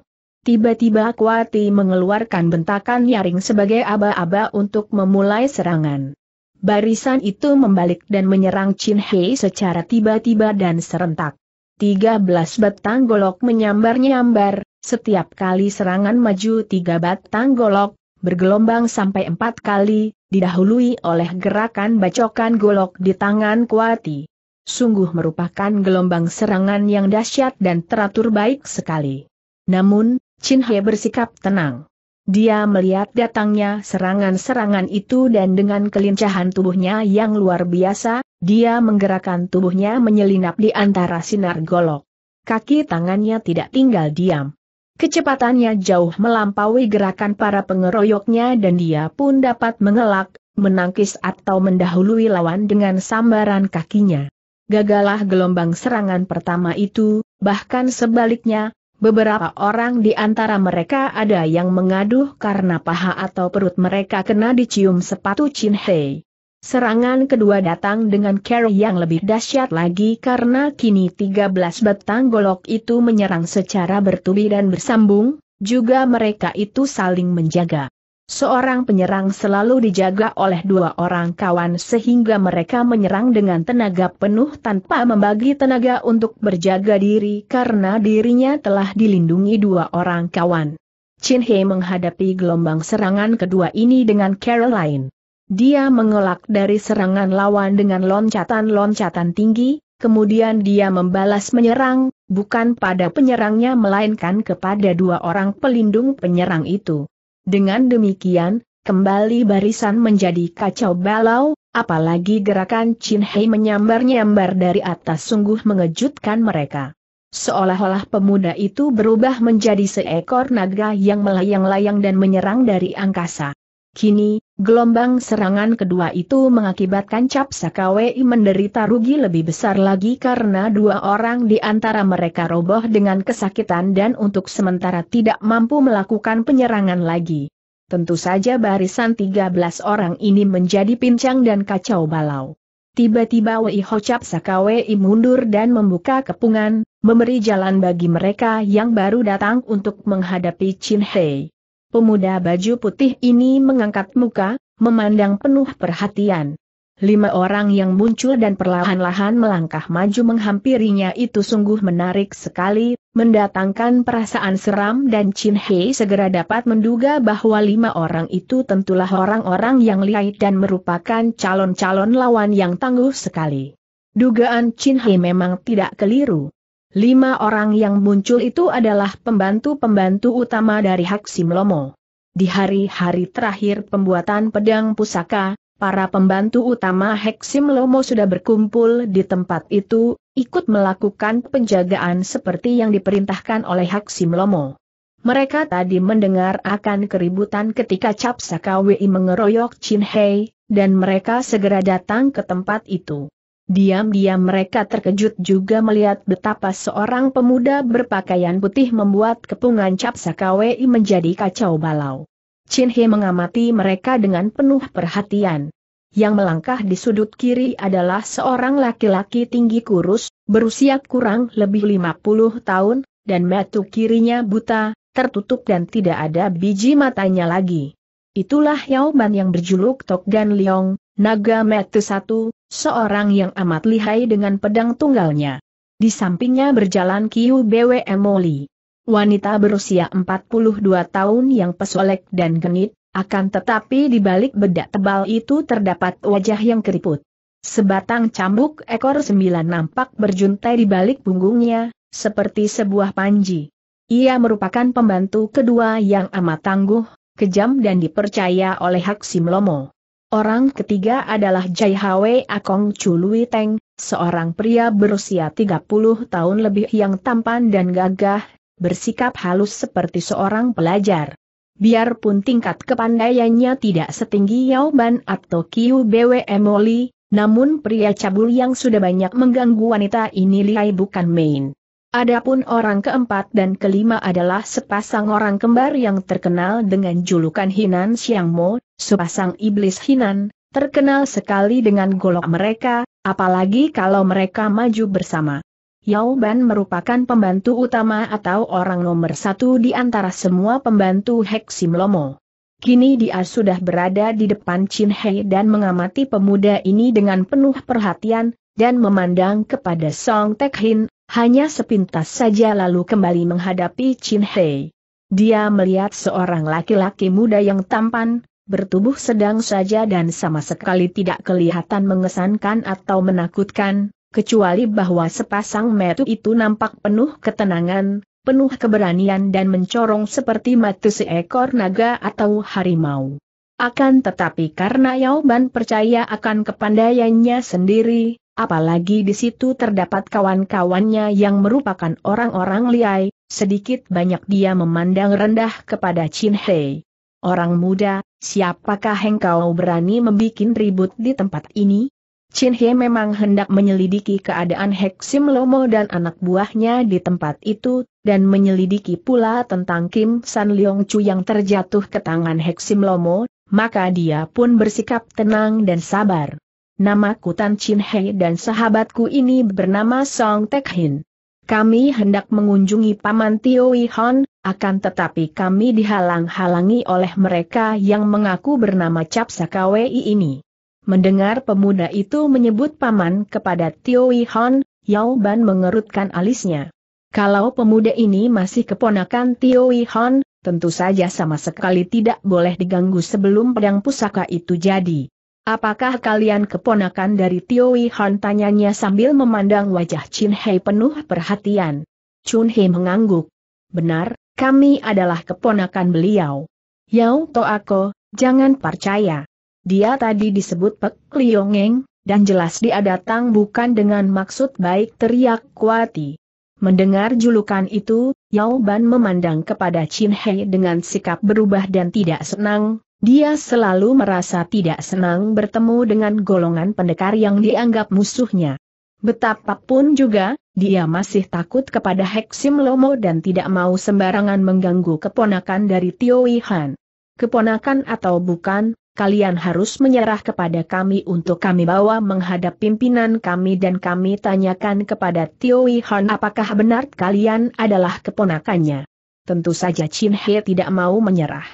Tiba-tiba Kuati mengeluarkan bentakan nyaring sebagai aba-aba untuk memulai serangan. Barisan itu membalik dan menyerang Chin Hei secara tiba-tiba dan serentak. Tiga belas batang golok menyambar-nyambar, setiap kali serangan maju tiga batang golok, bergelombang sampai empat kali, didahului oleh gerakan bacokan golok di tangan Kuati. Sungguh merupakan gelombang serangan yang dahsyat dan teratur baik sekali. Namun, Chin He bersikap tenang. Dia melihat datangnya serangan-serangan itu dan dengan kelincahan tubuhnya yang luar biasa, dia menggerakkan tubuhnya menyelinap di antara sinar golok. Kaki tangannya tidak tinggal diam. Kecepatannya jauh melampaui gerakan para pengeroyoknya dan dia pun dapat mengelak, menangkis atau mendahului lawan dengan sambaran kakinya. Gagalah gelombang serangan pertama itu, bahkan sebaliknya, beberapa orang di antara mereka ada yang mengaduh karena paha atau perut mereka kena dicium sepatu Chin Hei. Serangan kedua datang dengan cara yang lebih dahsyat lagi karena kini 13 batang golok itu menyerang secara bertubi dan bersambung, juga mereka itu saling menjaga. Seorang penyerang selalu dijaga oleh dua orang kawan sehingga mereka menyerang dengan tenaga penuh tanpa membagi tenaga untuk berjaga diri karena dirinya telah dilindungi dua orang kawan. Chin He menghadapi gelombang serangan kedua ini dengan Caroline. Dia mengelak dari serangan lawan dengan loncatan-loncatan tinggi, kemudian dia membalas menyerang, bukan pada penyerangnya melainkan kepada dua orang pelindung penyerang itu. Dengan demikian, kembali barisan menjadi kacau balau, apalagi gerakan Chin Hei menyambar-nyambar dari atas sungguh mengejutkan mereka. Seolah-olah pemuda itu berubah menjadi seekor naga yang melayang-layang dan menyerang dari angkasa. Kini, gelombang serangan kedua itu mengakibatkan Cap Sakawei menderita rugi lebih besar lagi karena dua orang di antara mereka roboh dengan kesakitan dan untuk sementara tidak mampu melakukan penyerangan lagi. Tentu saja barisan 13 orang ini menjadi pincang dan kacau balau. Tiba-tiba Wei Ho Cap Sakawei mundur dan membuka kepungan, memberi jalan bagi mereka yang baru datang untuk menghadapi Chin Hei. Pemuda baju putih ini mengangkat muka, memandang penuh perhatian. Lima orang yang muncul dan perlahan-lahan melangkah maju menghampirinya itu sungguh menarik sekali, mendatangkan perasaan seram dan Chin Hei segera dapat menduga bahwa lima orang itu tentulah orang-orang yang liai dan merupakan calon-calon lawan yang tangguh sekali. Dugaan Chin Hei memang tidak keliru. Lima orang yang muncul itu adalah pembantu-pembantu utama dari Haksim Lomo. Di hari-hari terakhir pembuatan pedang pusaka, para pembantu utama Heksim Lomo sudah berkumpul di tempat itu, ikut melakukan penjagaan seperti yang diperintahkan oleh Haksim Lomo. Mereka tadi mendengar akan keributan ketika Cap Sakawi mengeroyok Chin Hei, dan mereka segera datang ke tempat itu. Diam-diam mereka terkejut juga melihat betapa seorang pemuda berpakaian putih membuat kepungan Cap Sakawei menjadi kacau balau. Chin He mengamati mereka dengan penuh perhatian. Yang melangkah di sudut kiri adalah seorang laki-laki tinggi kurus, berusia kurang lebih 50 tahun, dan mata kirinya buta, tertutup dan tidak ada biji matanya lagi. Itulah Yao Ban yang berjuluk Tok Gan Leong, naga mata satu, seorang yang amat lihai dengan pedang tunggalnya. Di sampingnya berjalan Kiu Bwe Emoli. Wanita berusia 42 tahun yang pesolek dan genit, akan tetapi di balik bedak tebal itu terdapat wajah yang keriput. Sebatang cambuk ekor sembilan nampak berjuntai di balik punggungnya, seperti sebuah panji. Ia merupakan pembantu kedua yang amat tangguh, kejam dan dipercaya oleh Hak Sim Lomo. Orang ketiga adalah Jai Hwe Akong Chului Teng, seorang pria berusia 30 tahun lebih yang tampan dan gagah, bersikap halus seperti seorang pelajar. Biarpun tingkat kepandaiannya tidak setinggi Yao Ban atau Kiu Bwe Emoli, namun pria cabul yang sudah banyak mengganggu wanita ini lihai bukan main. Adapun orang keempat dan kelima adalah sepasang orang kembar yang terkenal dengan julukan Hinan Siang Mo, sepasang iblis Hinan, terkenal sekali dengan golok mereka, apalagi kalau mereka maju bersama. Yao Ban merupakan pembantu utama atau orang nomor satu di antara semua pembantu Hek Sim Lomo. Kini dia sudah berada di depan Chin Hei dan mengamati pemuda ini dengan penuh perhatian, dan memandang kepada Song Tek Hin, hanya sepintas saja lalu kembali menghadapi Chin Hei. Dia melihat seorang laki-laki muda yang tampan, bertubuh sedang saja dan sama sekali tidak kelihatan mengesankan atau menakutkan, kecuali bahwa sepasang metu itu nampak penuh ketenangan, penuh keberanian dan mencorong seperti mata seekor naga atau harimau. Akan tetapi karena Yao Ban percaya akan kepandaiannya sendiri, apalagi di situ terdapat kawan-kawannya yang merupakan orang-orang liai, sedikit banyak dia memandang rendah kepada Chin Hei. Orang muda, siapakah engkau berani membuat ribut di tempat ini? Chin He memang hendak menyelidiki keadaan Hek Sim Lomo dan anak buahnya di tempat itu, dan menyelidiki pula tentang Kim San Leong Chu yang terjatuh ke tangan Hek Sim Lomo, maka dia pun bersikap tenang dan sabar. Nama Kutan Chin He dan sahabatku ini bernama Song Tek Hin. Kami hendak mengunjungi Paman Tio Hon, akan tetapi kami dihalang-halangi oleh mereka yang mengaku bernama Cap Sakawei ini. Mendengar pemuda itu menyebut paman kepada Tio Hon, Yao Ban mengerutkan alisnya. Kalau pemuda ini masih keponakan Tio Hon, tentu saja sama sekali tidak boleh diganggu sebelum pedang pusaka itu jadi. Apakah kalian keponakan dari Tio Hon tanyanya sambil memandang wajah Chin Hei penuh perhatian. Chun Hei mengangguk. Benar, kami adalah keponakan beliau. Yao To Ako, jangan percaya. Dia tadi disebut Pek Liongeng, dan jelas dia datang bukan dengan maksud baik teriak Kuati. Mendengar julukan itu, Yao Ban memandang kepada Chin Hei dengan sikap berubah dan tidak senang, dia selalu merasa tidak senang bertemu dengan golongan pendekar yang dianggap musuhnya. Betapapun juga, dia masih takut kepada Heksim Lomo dan tidak mau sembarangan mengganggu keponakan dari Tio Han. Keponakan atau bukan, kalian harus menyerah kepada kami untuk kami bawa menghadap pimpinan kami dan kami tanyakan kepada Tio Han apakah benar kalian adalah keponakannya. Tentu saja Chin He tidak mau menyerah.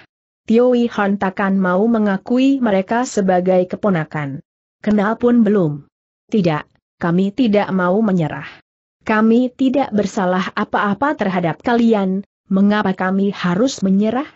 Tio Han takkan mau mengakui mereka sebagai keponakan. Kenal pun belum. Tidak, kami tidak mau menyerah. Kami tidak bersalah apa-apa terhadap kalian, mengapa kami harus menyerah?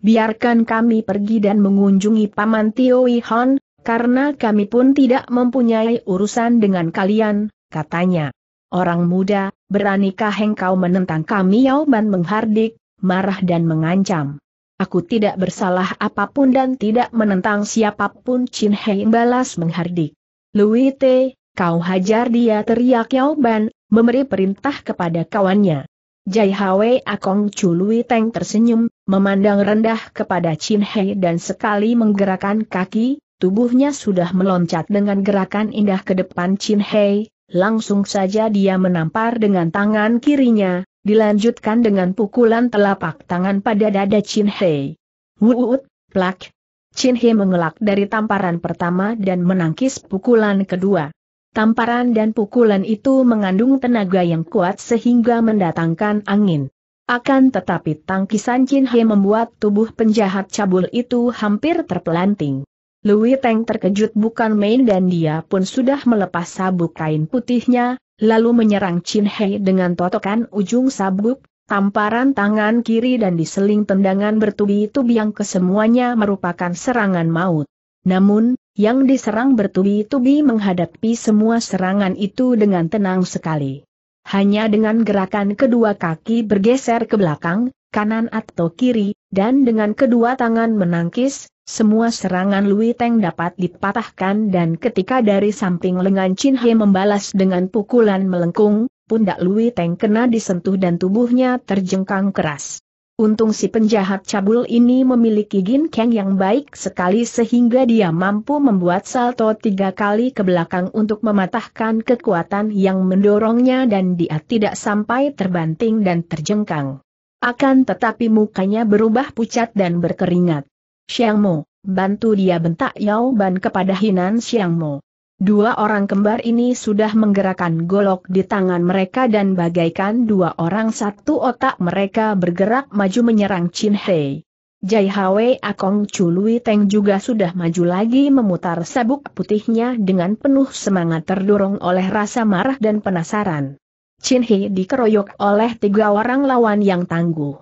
biarkan kami pergi dan mengunjungi Paman Tio Hon, karena kami pun tidak mempunyai urusan dengan kalian, katanya. Orang muda, beranikah engkau menentang kami Yao Ban menghardik, marah dan mengancam. Aku tidak bersalah apa pun dan tidak menentang siapa pun Chin Hei balas menghardik. Lui Te, kau hajar dia teriak Yao Ban, memberi perintah kepada kawannya. Jai Hwe Akong Chului Teng tersenyum, memandang rendah kepada Chin Hei dan sekali menggerakkan kaki, tubuhnya sudah meloncat dengan gerakan indah ke depan Chin Hei, langsung saja dia menampar dengan tangan kirinya, dilanjutkan dengan pukulan telapak tangan pada dada Chin Hei. Wuut, plak. Chin He mengelak dari tamparan pertama dan menangkis pukulan kedua. Tamparan dan pukulan itu mengandung tenaga yang kuat sehingga mendatangkan angin. Akan tetapi tangkisan Chin He membuat tubuh penjahat cabul itu hampir terpelanting. Louis Teng terkejut bukan main dan dia pun sudah melepas sabuk kain putihnya, lalu menyerang Chin He dengan totokan ujung sabuk, tamparan tangan kiri dan diseling tendangan bertubi-tubi yang kesemuanya merupakan serangan maut. Namun, yang diserang bertubi-tubi menghadapi semua serangan itu dengan tenang sekali. Hanya dengan gerakan kedua kaki bergeser ke belakang, kanan atau kiri, dan dengan kedua tangan menangkis, semua serangan Lui Teng dapat dipatahkan dan ketika dari samping lengan Chin He membalas dengan pukulan melengkung, pundak Lui Teng kena disentuh dan tubuhnya terjengkang keras. Untung si penjahat cabul ini memiliki Gin Kang yang baik sekali sehingga dia mampu membuat salto tiga kali ke belakang untuk mematahkan kekuatan yang mendorongnya dan dia tidak sampai terbanting dan terjengkang. Akan tetapi mukanya berubah pucat dan berkeringat. Xiang Mo, bantu dia bentak Yao Ban kepada Hinan Xiang Mo. Dua orang kembar ini sudah menggerakkan golok di tangan mereka dan bagaikan dua orang satu otak mereka bergerak maju menyerang Chin Hei. Jai Hwe Akong Chului Teng juga sudah maju lagi memutar sabuk putihnya dengan penuh semangat terdorong oleh rasa marah dan penasaran. Chin Hei dikeroyok oleh tiga orang lawan yang tangguh.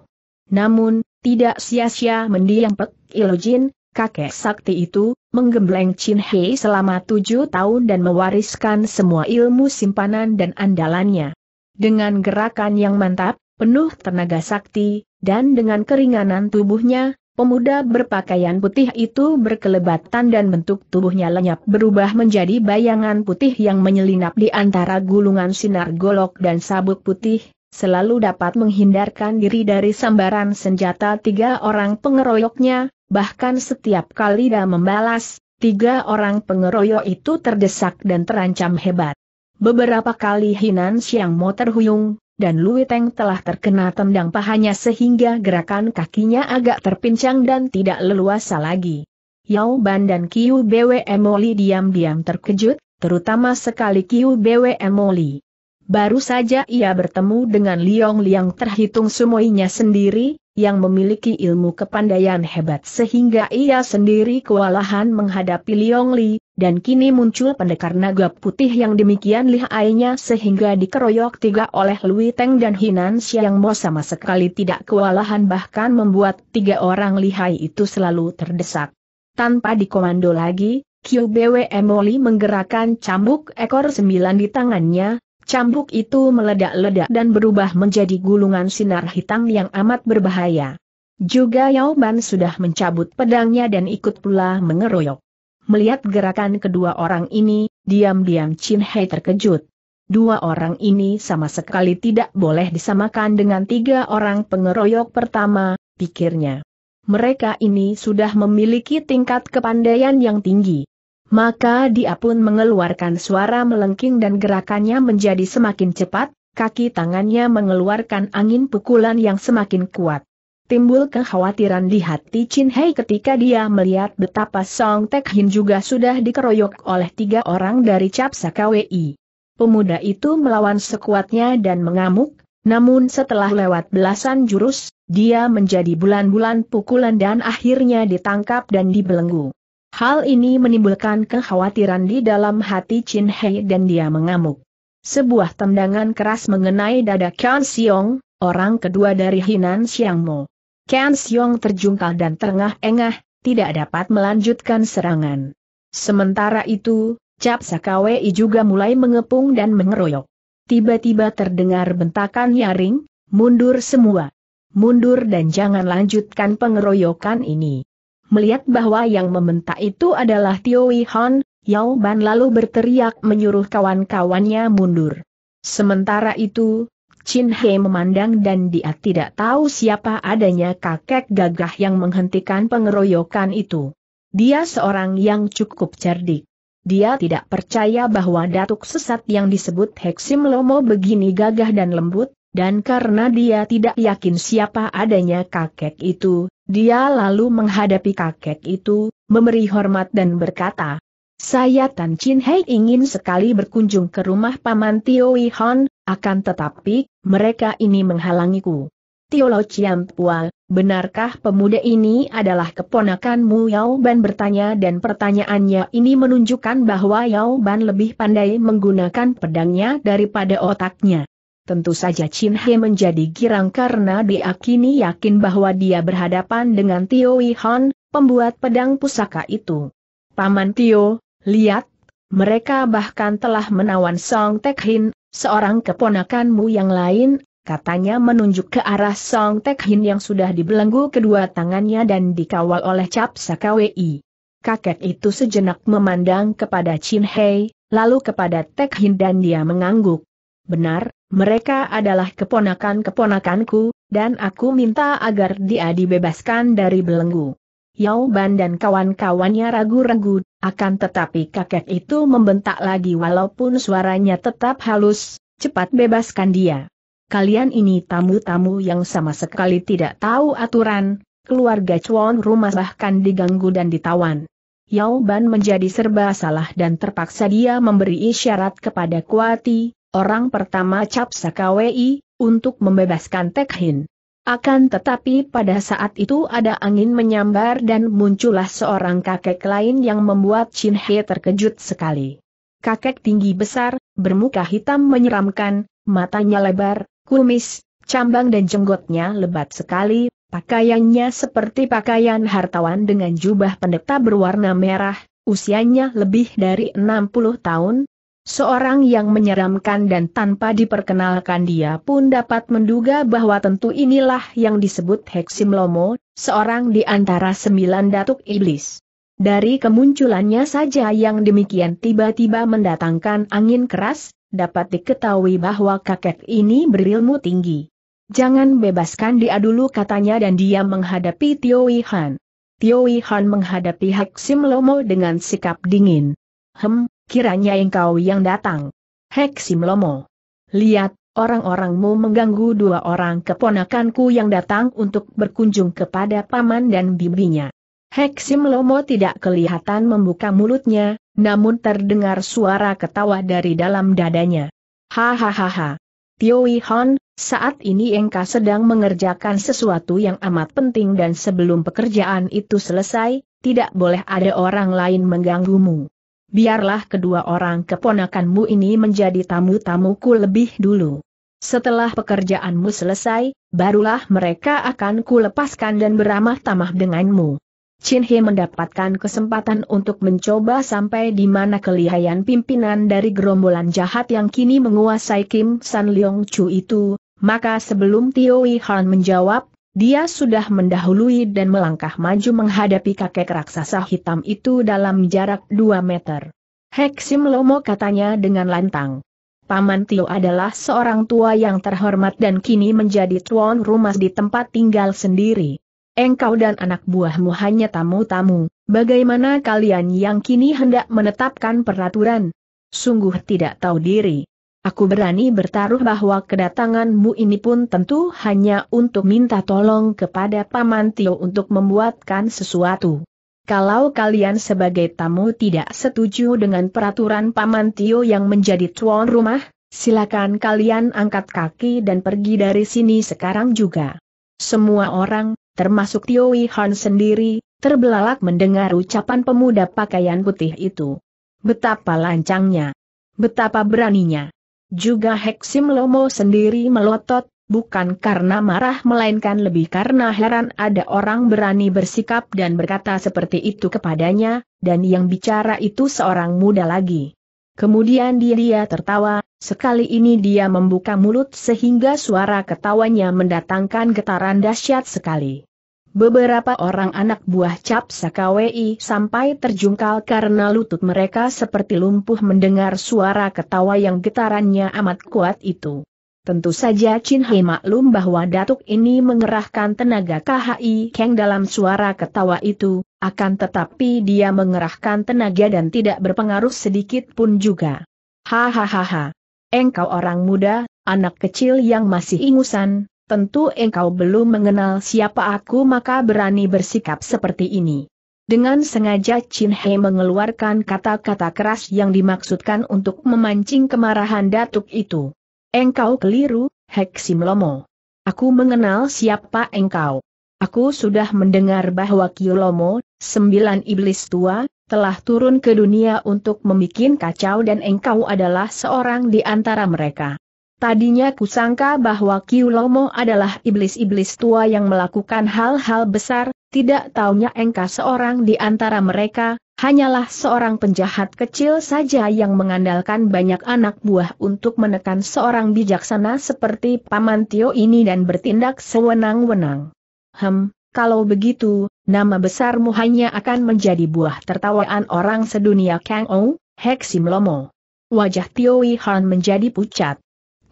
Namun, tidak sia-sia mendiam Pek Ilojin, kakek sakti itu, menggembleng Chin Hei selama tujuh tahun dan mewariskan semua ilmu simpanan dan andalannya. Dengan gerakan yang mantap, penuh tenaga sakti, dan dengan keringanan tubuhnya, pemuda berpakaian putih itu berkelebatan dan bentuk tubuhnya lenyap berubah menjadi bayangan putih yang menyelinap di antara gulungan sinar golok dan sabuk putih, selalu dapat menghindarkan diri dari sambaran senjata tiga orang pengeroyoknya, bahkan setiap kali dia membalas, tiga orang pengeroyok itu terdesak dan terancam hebat. Beberapa kali Hinan Siang Mo terhuyung, dan Lui Teng telah terkena tendang pahanya sehingga gerakan kakinya agak terpincang dan tidak leluasa lagi. Yao Ban dan Kiu Bwe Emoli diam-diam terkejut, terutama sekali Kiu Bwe Emoli. Baru saja ia bertemu dengan Liong Liang terhitung semuanya sendiri, yang memiliki ilmu kepandaian hebat sehingga ia sendiri kewalahan menghadapi Liong Li, dan kini muncul pendekar naga putih yang demikian lihainya sehingga dikeroyok tiga oleh Lui Teng dan Hinan Xiang Mo sama sekali tidak kewalahan bahkan membuat tiga orang lihai itu selalu terdesak. Tanpa dikomando lagi, Bwe Emoli menggerakkan cambuk ekor sembilan di tangannya, Cambuk itu meledak-ledak dan berubah menjadi gulungan sinar hitam yang amat berbahaya. Juga Yao Ban sudah mencabut pedangnya dan ikut pula mengeroyok. Melihat gerakan kedua orang ini, diam-diam Chin Hai terkejut. Dua orang ini sama sekali tidak boleh disamakan dengan tiga orang pengeroyok pertama, pikirnya. Mereka ini sudah memiliki tingkat kepandaian yang tinggi. Maka dia pun mengeluarkan suara melengking dan gerakannya menjadi semakin cepat, kaki tangannya mengeluarkan angin pukulan yang semakin kuat. Timbul kekhawatiran di hati Chin Hei ketika dia melihat betapa Song Tek Hin juga sudah dikeroyok oleh tiga orang dari Cap KWI. Pemuda itu melawan sekuatnya dan mengamuk, namun setelah lewat belasan jurus, dia menjadi bulan-bulan pukulan dan akhirnya ditangkap dan dibelenggu. Hal ini menimbulkan kekhawatiran di dalam hati Chin Hei dan dia mengamuk. Sebuah tendangan keras mengenai dada Kan Siong, orang kedua dari Hinan Xiang Mo. Kan Siong terjungkal dan terengah-engah, tidak dapat melanjutkan serangan. Sementara itu, Cap Sakawei juga mulai mengepung dan mengeroyok. Tiba-tiba terdengar bentakan nyaring, mundur semua. Mundur dan jangan lanjutkan pengeroyokan ini. Melihat bahwa yang membentak itu adalah Tio Wei Han, Yao Ban lalu berteriak menyuruh kawan-kawannya mundur. Sementara itu, Chin He memandang dan dia tidak tahu siapa adanya kakek gagah yang menghentikan pengeroyokan itu. Dia seorang yang cukup cerdik. Dia tidak percaya bahwa datuk sesat yang disebut Heksim Lomo begini gagah dan lembut, dan karena dia tidak yakin siapa adanya kakek itu, dia lalu menghadapi kakek itu, memberi hormat dan berkata, saya Tan Chin Hei ingin sekali berkunjung ke rumah Paman Tio Wei Hon, akan tetapi, mereka ini menghalangiku. Tio Lo Chiam Pua, benarkah pemuda ini adalah keponakanmu Yao Ban bertanya dan pertanyaannya ini menunjukkan bahwa Yao Ban lebih pandai menggunakan pedangnya daripada otaknya. Tentu saja Chin He menjadi girang karena dia kini yakin bahwa dia berhadapan dengan Tio Wei Hon, pembuat pedang pusaka itu. Paman Tio, Lihat, mereka bahkan telah menawan Song Tek Hin, seorang keponakanmu yang lain, katanya menunjuk ke arah Song Tek Hin yang sudah dibelenggu kedua tangannya dan dikawal oleh Cap Sakawei. Kakek itu sejenak memandang kepada Chin Hei, lalu kepada Tek Hin dan dia mengangguk. Benar, mereka adalah keponakan-keponakanku, dan aku minta agar dia dibebaskan dari belenggu. Yao Ban dan kawan-kawannya ragu-ragu, akan tetapi kakek itu membentak lagi walaupun suaranya tetap halus, cepat bebaskan dia. Kalian ini tamu-tamu yang sama sekali tidak tahu aturan, keluarga Chuan rumah bahkan diganggu dan ditawan. Yao Ban menjadi serba salah dan terpaksa dia memberi isyarat kepada Kuati, orang pertama Cap Sakawei, untuk membebaskan Tek Hin. Akan tetapi pada saat itu ada angin menyambar dan muncullah seorang kakek lain yang membuat Chin He terkejut sekali. Kakek tinggi besar, bermuka hitam menyeramkan, matanya lebar, kumis, cambang dan jenggotnya lebat sekali, pakaiannya seperti pakaian hartawan dengan jubah pendeta berwarna merah, usianya lebih dari 60 tahun, Seorang yang menyeramkan dan tanpa diperkenalkan dia pun dapat menduga bahwa tentu inilah yang disebut Heksim Lomo, seorang di antara sembilan datuk iblis. Dari kemunculannya saja yang demikian tiba-tiba mendatangkan angin keras, dapat diketahui bahwa kakek ini berilmu tinggi. Jangan bebaskan dia dulu katanya dan dia menghadapi Tio Han. Tio Han menghadapi Heksim Lomo dengan sikap dingin. Hem, kiranya engkau yang datang. Hek Simlomo. Lihat, orang-orangmu mengganggu dua orang keponakanku yang datang untuk berkunjung kepada paman dan bibinya. Hek Simlomo tidak kelihatan membuka mulutnya, namun terdengar suara ketawa dari dalam dadanya. Hahaha. Tio Wei Hon, saat ini engkau sedang mengerjakan sesuatu yang amat penting dan sebelum pekerjaan itu selesai, tidak boleh ada orang lain mengganggumu biarlah kedua orang keponakanmu ini menjadi tamu-tamuku lebih dulu. Setelah pekerjaanmu selesai, barulah mereka akan kulepaskan dan beramah tamah denganmu. Chin He mendapatkan kesempatan untuk mencoba sampai di mana kelihayan pimpinan dari gerombolan jahat yang kini menguasai Kim San Leong Chu itu, maka sebelum Tio Wei Han menjawab, dia sudah mendahului dan melangkah maju menghadapi kakek raksasa hitam itu dalam jarak 2 meter. Hek Sim Lomo katanya dengan lantang. Paman Tio adalah seorang tua yang terhormat dan kini menjadi tuan rumah di tempat tinggal sendiri. Engkau dan anak buahmu hanya tamu-tamu, bagaimana kalian yang kini hendak menetapkan peraturan? Sungguh tidak tahu diri. Aku berani bertaruh bahwa kedatanganmu ini pun tentu hanya untuk minta tolong kepada Paman Tio untuk membuatkan sesuatu. Kalau kalian sebagai tamu tidak setuju dengan peraturan Paman Tio yang menjadi tuan rumah, silakan kalian angkat kaki dan pergi dari sini sekarang juga. Semua orang, termasuk Tio Han sendiri, terbelalak mendengar ucapan pemuda pakaian putih itu. Betapa lancangnya. Betapa beraninya. Juga Heksim Lomo sendiri melotot, bukan karena marah melainkan lebih karena heran ada orang berani bersikap dan berkata seperti itu kepadanya, dan yang bicara itu seorang muda lagi. Kemudian dia, dia tertawa, sekali ini dia membuka mulut sehingga suara ketawanya mendatangkan getaran dahsyat sekali. Beberapa orang anak buah Cap Sakawei sampai terjungkal karena lutut mereka seperti lumpuh mendengar suara ketawa yang getarannya amat kuat itu. Tentu saja Chin Hei maklum bahwa datuk ini mengerahkan tenaga KHI Keng dalam suara ketawa itu, akan tetapi dia mengerahkan tenaga dan tidak berpengaruh sedikit pun juga. Hahaha. Engkau orang muda, anak kecil yang masih ingusan, tentu engkau belum mengenal siapa aku maka berani bersikap seperti ini. Dengan sengaja Chin He mengeluarkan kata-kata keras yang dimaksudkan untuk memancing kemarahan datuk itu. Engkau keliru, Hek Sim Lomo. Aku mengenal siapa engkau. Aku sudah mendengar bahwa Kiolomo, sembilan iblis tua, telah turun ke dunia untuk membuat kacau dan engkau adalah seorang di antara mereka. Tadinya kusangka bahwa Kiulomo adalah iblis-iblis tua yang melakukan hal-hal besar, tidak taunya engkau seorang di antara mereka, hanyalah seorang penjahat kecil saja yang mengandalkan banyak anak buah untuk menekan seorang bijaksana seperti Paman Tio ini dan bertindak sewenang-wenang. Hem, kalau begitu, nama besarmu hanya akan menjadi buah tertawaan orang sedunia Kang Ou, Hek Sim Lomo. Wajah Tio Han menjadi pucat.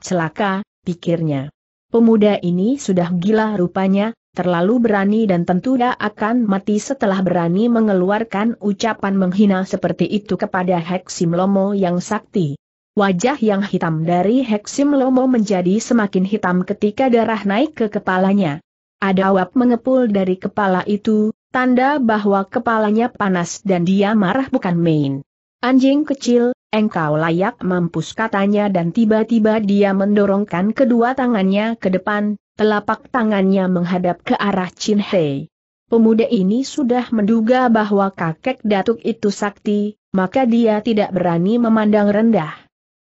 Celaka, pikirnya. Pemuda ini sudah gila rupanya, terlalu berani dan tentu tidak akan mati setelah berani mengeluarkan ucapan menghina seperti itu kepada Hek Sim Lomo yang sakti. Wajah yang hitam dari Hek Sim Lomo menjadi semakin hitam ketika darah naik ke kepalanya. Ada uap mengepul dari kepala itu, tanda bahwa kepalanya panas dan dia marah bukan main. Anjing kecil, engkau layak mampus katanya dan tiba-tiba dia mendorongkan kedua tangannya ke depan, telapak tangannya menghadap ke arah Chin Hei. Pemuda ini sudah menduga bahwa kakek datuk itu sakti, maka dia tidak berani memandang rendah.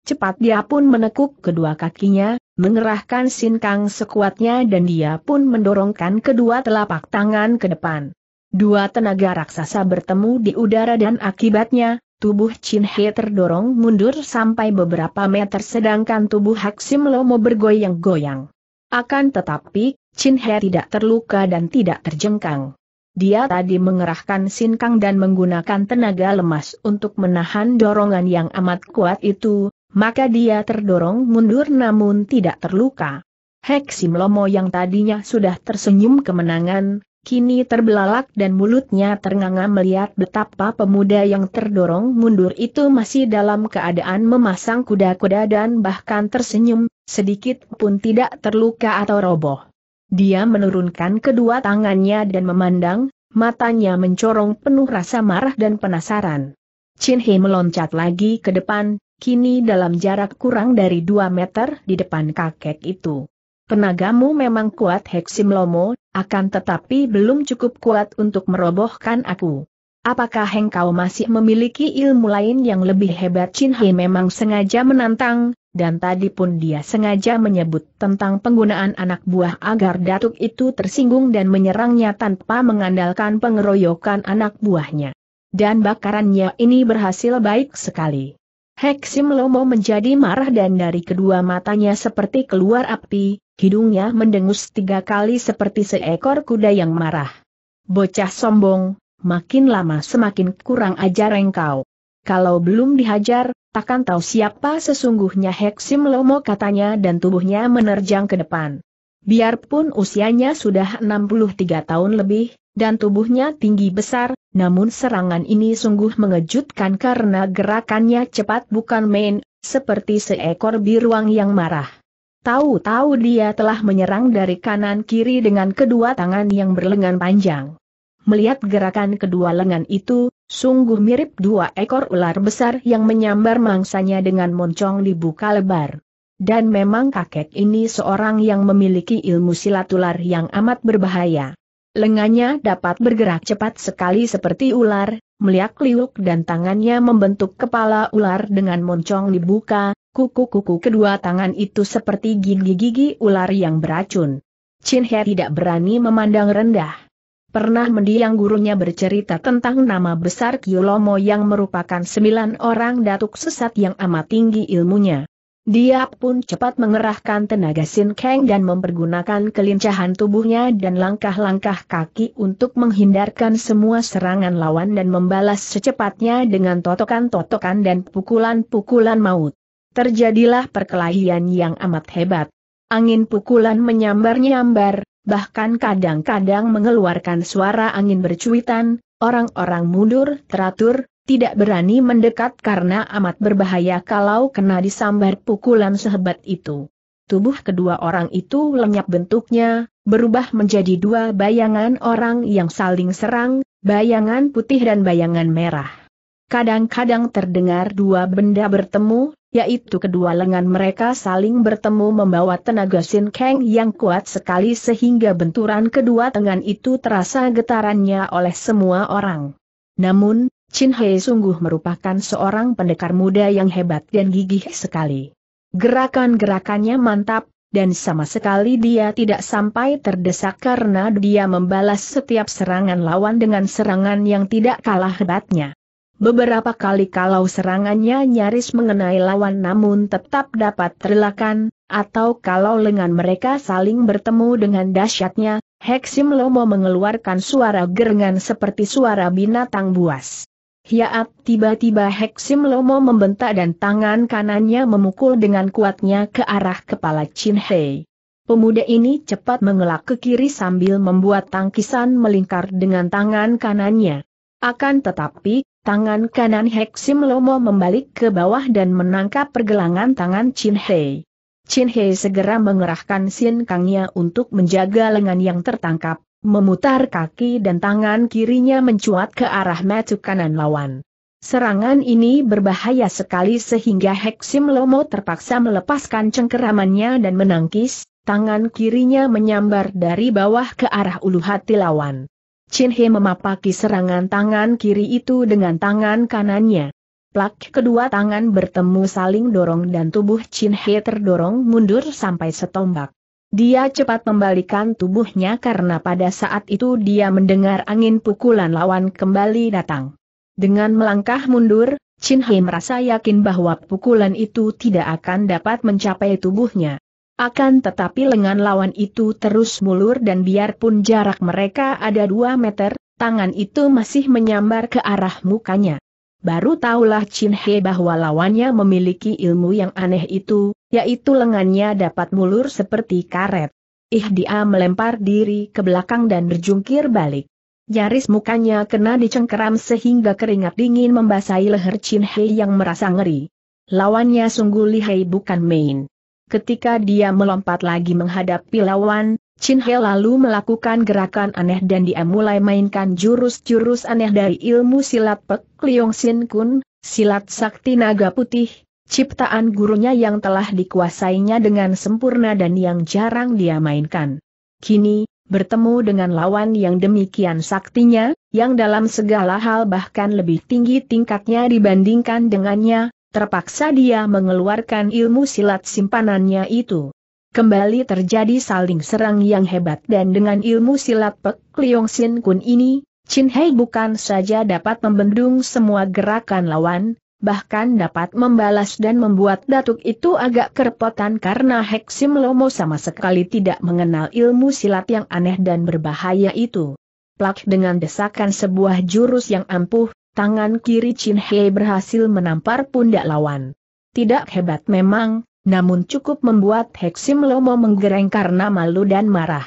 Cepat dia pun menekuk kedua kakinya, mengerahkan sinkang sekuatnya dan dia pun mendorongkan kedua telapak tangan ke depan. Dua tenaga raksasa bertemu di udara dan akibatnya, tubuh Chin He terdorong mundur sampai beberapa meter sedangkan tubuh Haksim Lomo bergoyang-goyang. Akan tetapi, Chin He tidak terluka dan tidak terjengkang. Dia tadi mengerahkan sinkang dan menggunakan tenaga lemas untuk menahan dorongan yang amat kuat itu, maka dia terdorong mundur namun tidak terluka. Hek Sim Lomo yang tadinya sudah tersenyum kemenangan, kini terbelalak dan mulutnya ternganga melihat betapa pemuda yang terdorong mundur itu masih dalam keadaan memasang kuda-kuda dan bahkan tersenyum, sedikit pun tidak terluka atau roboh. Dia menurunkan kedua tangannya dan memandang, matanya mencorong penuh rasa marah dan penasaran. Chin He meloncat lagi ke depan, kini dalam jarak kurang dari dua meter di depan kakek itu. Penagamu memang kuat Heksim Lomo, akan tetapi belum cukup kuat untuk merobohkan aku. Apakah engkau masih memiliki ilmu lain yang lebih hebat Chin He memang sengaja menantang, dan tadi pun dia sengaja menyebut tentang penggunaan anak buah agar datuk itu tersinggung dan menyerangnya tanpa mengandalkan pengeroyokan anak buahnya. Dan bakarannya ini berhasil baik sekali. Heksim Lomo menjadi marah dan dari kedua matanya seperti keluar api, hidungnya mendengus tiga kali seperti seekor kuda yang marah. Bocah sombong, makin lama semakin kurang ajar engkau. Kalau belum dihajar, takkan tahu siapa sesungguhnya Heksim Lomo katanya dan tubuhnya menerjang ke depan. Biarpun usianya sudah 63 tahun lebih, dan tubuhnya tinggi besar, namun serangan ini sungguh mengejutkan karena gerakannya cepat bukan main, seperti seekor biruang yang marah. Tahu-tahu dia telah menyerang dari kanan kiri dengan kedua tangan yang berlengan panjang. Melihat gerakan kedua lengan itu, sungguh mirip dua ekor ular besar yang menyambar mangsanya dengan moncong dibuka lebar. Dan memang kakek ini seorang yang memiliki ilmu silat ular yang amat berbahaya. Lengannya dapat bergerak cepat sekali seperti ular, meliak liuk dan tangannya membentuk kepala ular dengan moncong dibuka, kuku-kuku kedua tangan itu seperti gigi-gigi ular yang beracun. Chin He tidak berani memandang rendah. Pernah mendiang gurunya bercerita tentang nama besar Kyolomo yang merupakan sembilan orang datuk sesat yang amat tinggi ilmunya. Dia pun cepat mengerahkan tenaga Sin Kang dan mempergunakan kelincahan tubuhnya dan langkah-langkah kaki untuk menghindarkan semua serangan lawan dan membalas secepatnya dengan totokan-totokan dan pukulan-pukulan maut. Terjadilah perkelahian yang amat hebat. Angin pukulan menyambar-nyambar, bahkan kadang-kadang mengeluarkan suara angin bercuitan, orang-orang mundur teratur, tidak berani mendekat karena amat berbahaya kalau kena disambar pukulan sehebat itu. tubuh kedua orang itu lenyap bentuknya, berubah menjadi dua bayangan orang yang saling serang, bayangan putih dan bayangan merah. Kadang-kadang terdengar dua benda bertemu, yaitu kedua lengan mereka saling bertemu membawa tenaga Sin Kang yang kuat sekali sehingga benturan kedua tangan itu terasa getarannya oleh semua orang. Namun, Chin Hei sungguh merupakan seorang pendekar muda yang hebat dan gigih sekali. Gerakan-gerakannya mantap, dan sama sekali dia tidak sampai terdesak karena dia membalas setiap serangan lawan dengan serangan yang tidak kalah hebatnya. Beberapa kali kalau serangannya nyaris mengenai lawan namun tetap dapat terelakkan, atau kalau lengan mereka saling bertemu dengan dahsyatnya, Heksim Lomo mengeluarkan suara gerengan seperti suara binatang buas. Hiat tiba-tiba Heksim Lomo membentak dan tangan kanannya memukul dengan kuatnya ke arah kepala Chin Hei. Pemuda ini cepat mengelak ke kiri sambil membuat tangkisan melingkar dengan tangan kanannya. Akan tetapi, tangan kanan Heksim Lomo membalik ke bawah dan menangkap pergelangan tangan Chin Hei. Chin Hei segera mengerahkan Sin Kangnya untuk menjaga lengan yang tertangkap memutar kaki dan tangan kirinya mencuat ke arah mata kanan lawan. Serangan ini berbahaya sekali sehingga Heksim Lomo terpaksa melepaskan cengkeramannya dan menangkis, tangan kirinya menyambar dari bawah ke arah ulu hati lawan. Chin He memapaki serangan tangan kiri itu dengan tangan kanannya. Plak kedua tangan bertemu saling dorong dan tubuh Chin He terdorong mundur sampai setombak. Dia cepat membalikan tubuhnya karena pada saat itu dia mendengar angin pukulan lawan kembali datang. Dengan melangkah mundur, Chin Hei merasa yakin bahwa pukulan itu tidak akan dapat mencapai tubuhnya. Akan tetapi lengan lawan itu terus mulur dan biarpun jarak mereka ada dua meter, tangan itu masih menyambar ke arah mukanya. Baru tahulah Chin He bahwa lawannya memiliki ilmu yang aneh itu, yaitu lengannya dapat mulur seperti karet. Ih dia melempar diri ke belakang dan berjungkir balik. Nyaris mukanya kena dicengkeram sehingga keringat dingin membasahi leher Chin He yang merasa ngeri. Lawannya sungguh lihai bukan main. Ketika dia melompat lagi menghadapi lawan, Chin He lalu melakukan gerakan aneh dan dia mulai mainkan jurus-jurus aneh dari ilmu silat Pek Liong Sin Kun, silat sakti naga putih, ciptaan gurunya yang telah dikuasainya dengan sempurna dan yang jarang dia mainkan. Kini, bertemu dengan lawan yang demikian saktinya, yang dalam segala hal bahkan lebih tinggi tingkatnya dibandingkan dengannya, terpaksa dia mengeluarkan ilmu silat simpanannya itu. Kembali terjadi saling serang yang hebat dan dengan ilmu silat Pek Liong Sin Kun ini, Chin Hei bukan saja dapat membendung semua gerakan lawan, bahkan dapat membalas dan membuat datuk itu agak kerepotan karena Heksim Lomo sama sekali tidak mengenal ilmu silat yang aneh dan berbahaya itu. Plak dengan desakan sebuah jurus yang ampuh, tangan kiri Chin Hei berhasil menampar pundak lawan. Tidak hebat memang, namun cukup membuat Heksim Lomo menggereng karena malu dan marah.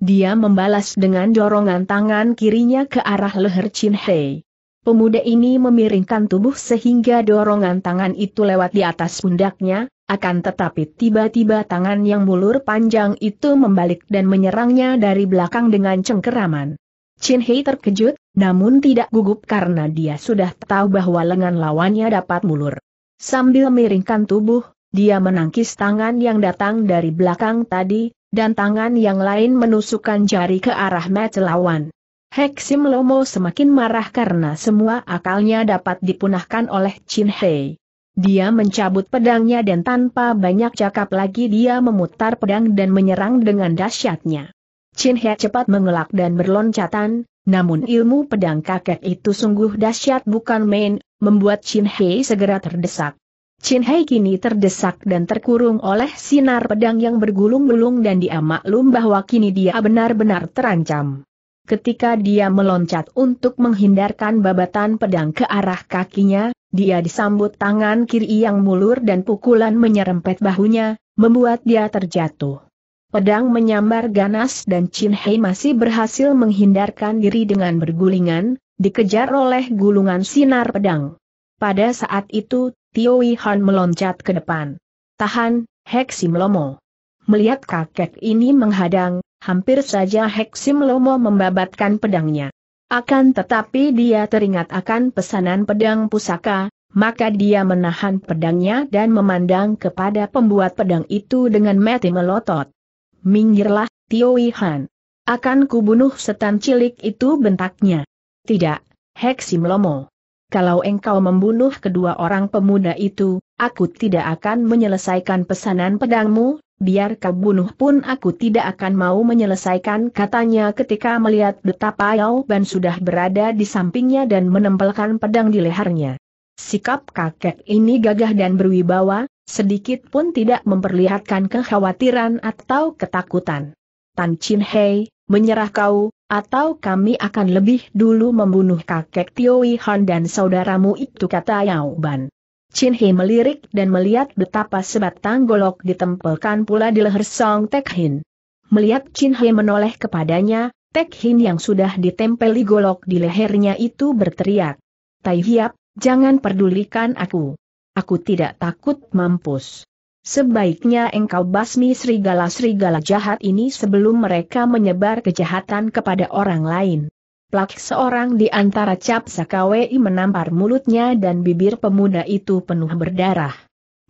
Dia membalas dengan dorongan tangan kirinya ke arah leher Chin Hei. Pemuda ini memiringkan tubuh sehingga dorongan tangan itu lewat di atas pundaknya, akan tetapi tiba-tiba tangan yang mulur panjang itu membalik dan menyerangnya dari belakang dengan cengkeraman. Chin Hei terkejut, namun tidak gugup karena dia sudah tahu bahwa lengan lawannya dapat mulur. Sambil miringkan tubuh, dia menangkis tangan yang datang dari belakang tadi, dan tangan yang lain menusukkan jari ke arah mata lawan. Heksim Lomo semakin marah karena semua akalnya dapat dipunahkan oleh Chin Hei. Dia mencabut pedangnya dan tanpa banyak cakap lagi dia memutar pedang dan menyerang dengan dahsyatnya. Chin Hei cepat mengelak dan berloncatan, namun ilmu pedang kakek itu sungguh dahsyat bukan main, membuat Chin Hei segera terdesak. Chin Hei kini terdesak dan terkurung oleh sinar pedang yang bergulung-gulung dan dia maklum bahwa kini dia benar-benar terancam. Ketika dia meloncat untuk menghindarkan babatan pedang ke arah kakinya, dia disambut tangan kiri yang mulur dan pukulan menyerempet bahunya, membuat dia terjatuh. Pedang menyambar ganas dan Chin Hei masih berhasil menghindarkan diri dengan bergulingan, dikejar oleh gulungan sinar pedang. Pada saat itu, Tio Han meloncat ke depan. Tahan, Hek Lomo. Melihat kakek ini menghadang, hampir saja Heksim Lomo membabatkan pedangnya. Akan tetapi dia teringat akan pesanan pedang pusaka, maka dia menahan pedangnya dan memandang kepada pembuat pedang itu dengan mati melotot. Minggirlah, Tio Han. Akan kubunuh setan cilik itu bentaknya. Tidak, Heksim Lomo. Kalau engkau membunuh kedua orang pemuda itu, aku tidak akan menyelesaikan pesanan pedangmu, biar kau bunuh pun aku tidak akan mau menyelesaikan katanya ketika melihat betapa Yao Ban sudah berada di sampingnya dan menempelkan pedang di lehernya. Sikap kakek ini gagah dan berwibawa, sedikit pun tidak memperlihatkan kekhawatiran atau ketakutan. Tan Chin Hei, menyerah kau, atau kami akan lebih dulu membunuh kakek Tio Han dan saudaramu itu kata Yao Ban. Chin He melirik dan melihat betapa sebatang golok ditempelkan pula di leher Song Tek Hin. Melihat Chin He menoleh kepadanya, Tek Hin yang sudah ditempeli golok di lehernya itu berteriak. Tai Hiap, jangan pedulikan aku. Aku tidak takut mampus. Sebaiknya engkau basmi serigala-serigala jahat ini sebelum mereka menyebar kejahatan kepada orang lain. Plak seorang di antara cap sakawei menampar mulutnya dan bibir pemuda itu penuh berdarah.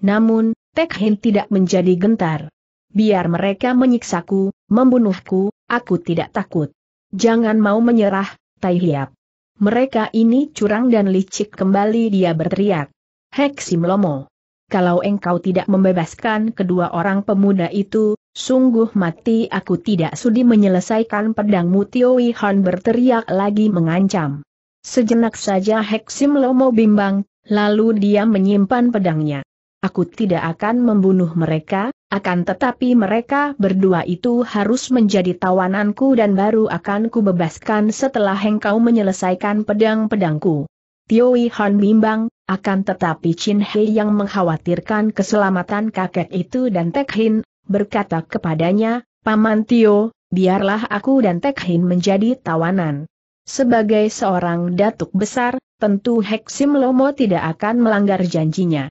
Namun, Tek Hin tidak menjadi gentar. Biar mereka menyiksaku, membunuhku, aku tidak takut. Jangan mau menyerah, Tai Hiap. Mereka ini curang dan licik kembali dia berteriak. Hek Simlomo kalau engkau tidak membebaskan kedua orang pemuda itu, sungguh mati aku tidak sudi menyelesaikan pedangmu Tio Han berteriak lagi mengancam. Sejenak saja Heksim Lomo bimbang, lalu dia menyimpan pedangnya. Aku tidak akan membunuh mereka, akan tetapi mereka berdua itu harus menjadi tawananku dan baru akan kubebaskan setelah engkau menyelesaikan pedang-pedangku. Tio Han bimbang, akan tetapi Chin Hei yang mengkhawatirkan keselamatan kakek itu dan Tek Hin, berkata kepadanya, Paman Tio, biarlah aku dan Tek Hin menjadi tawanan. Sebagai seorang datuk besar, tentu Hek Sim Lomo tidak akan melanggar janjinya.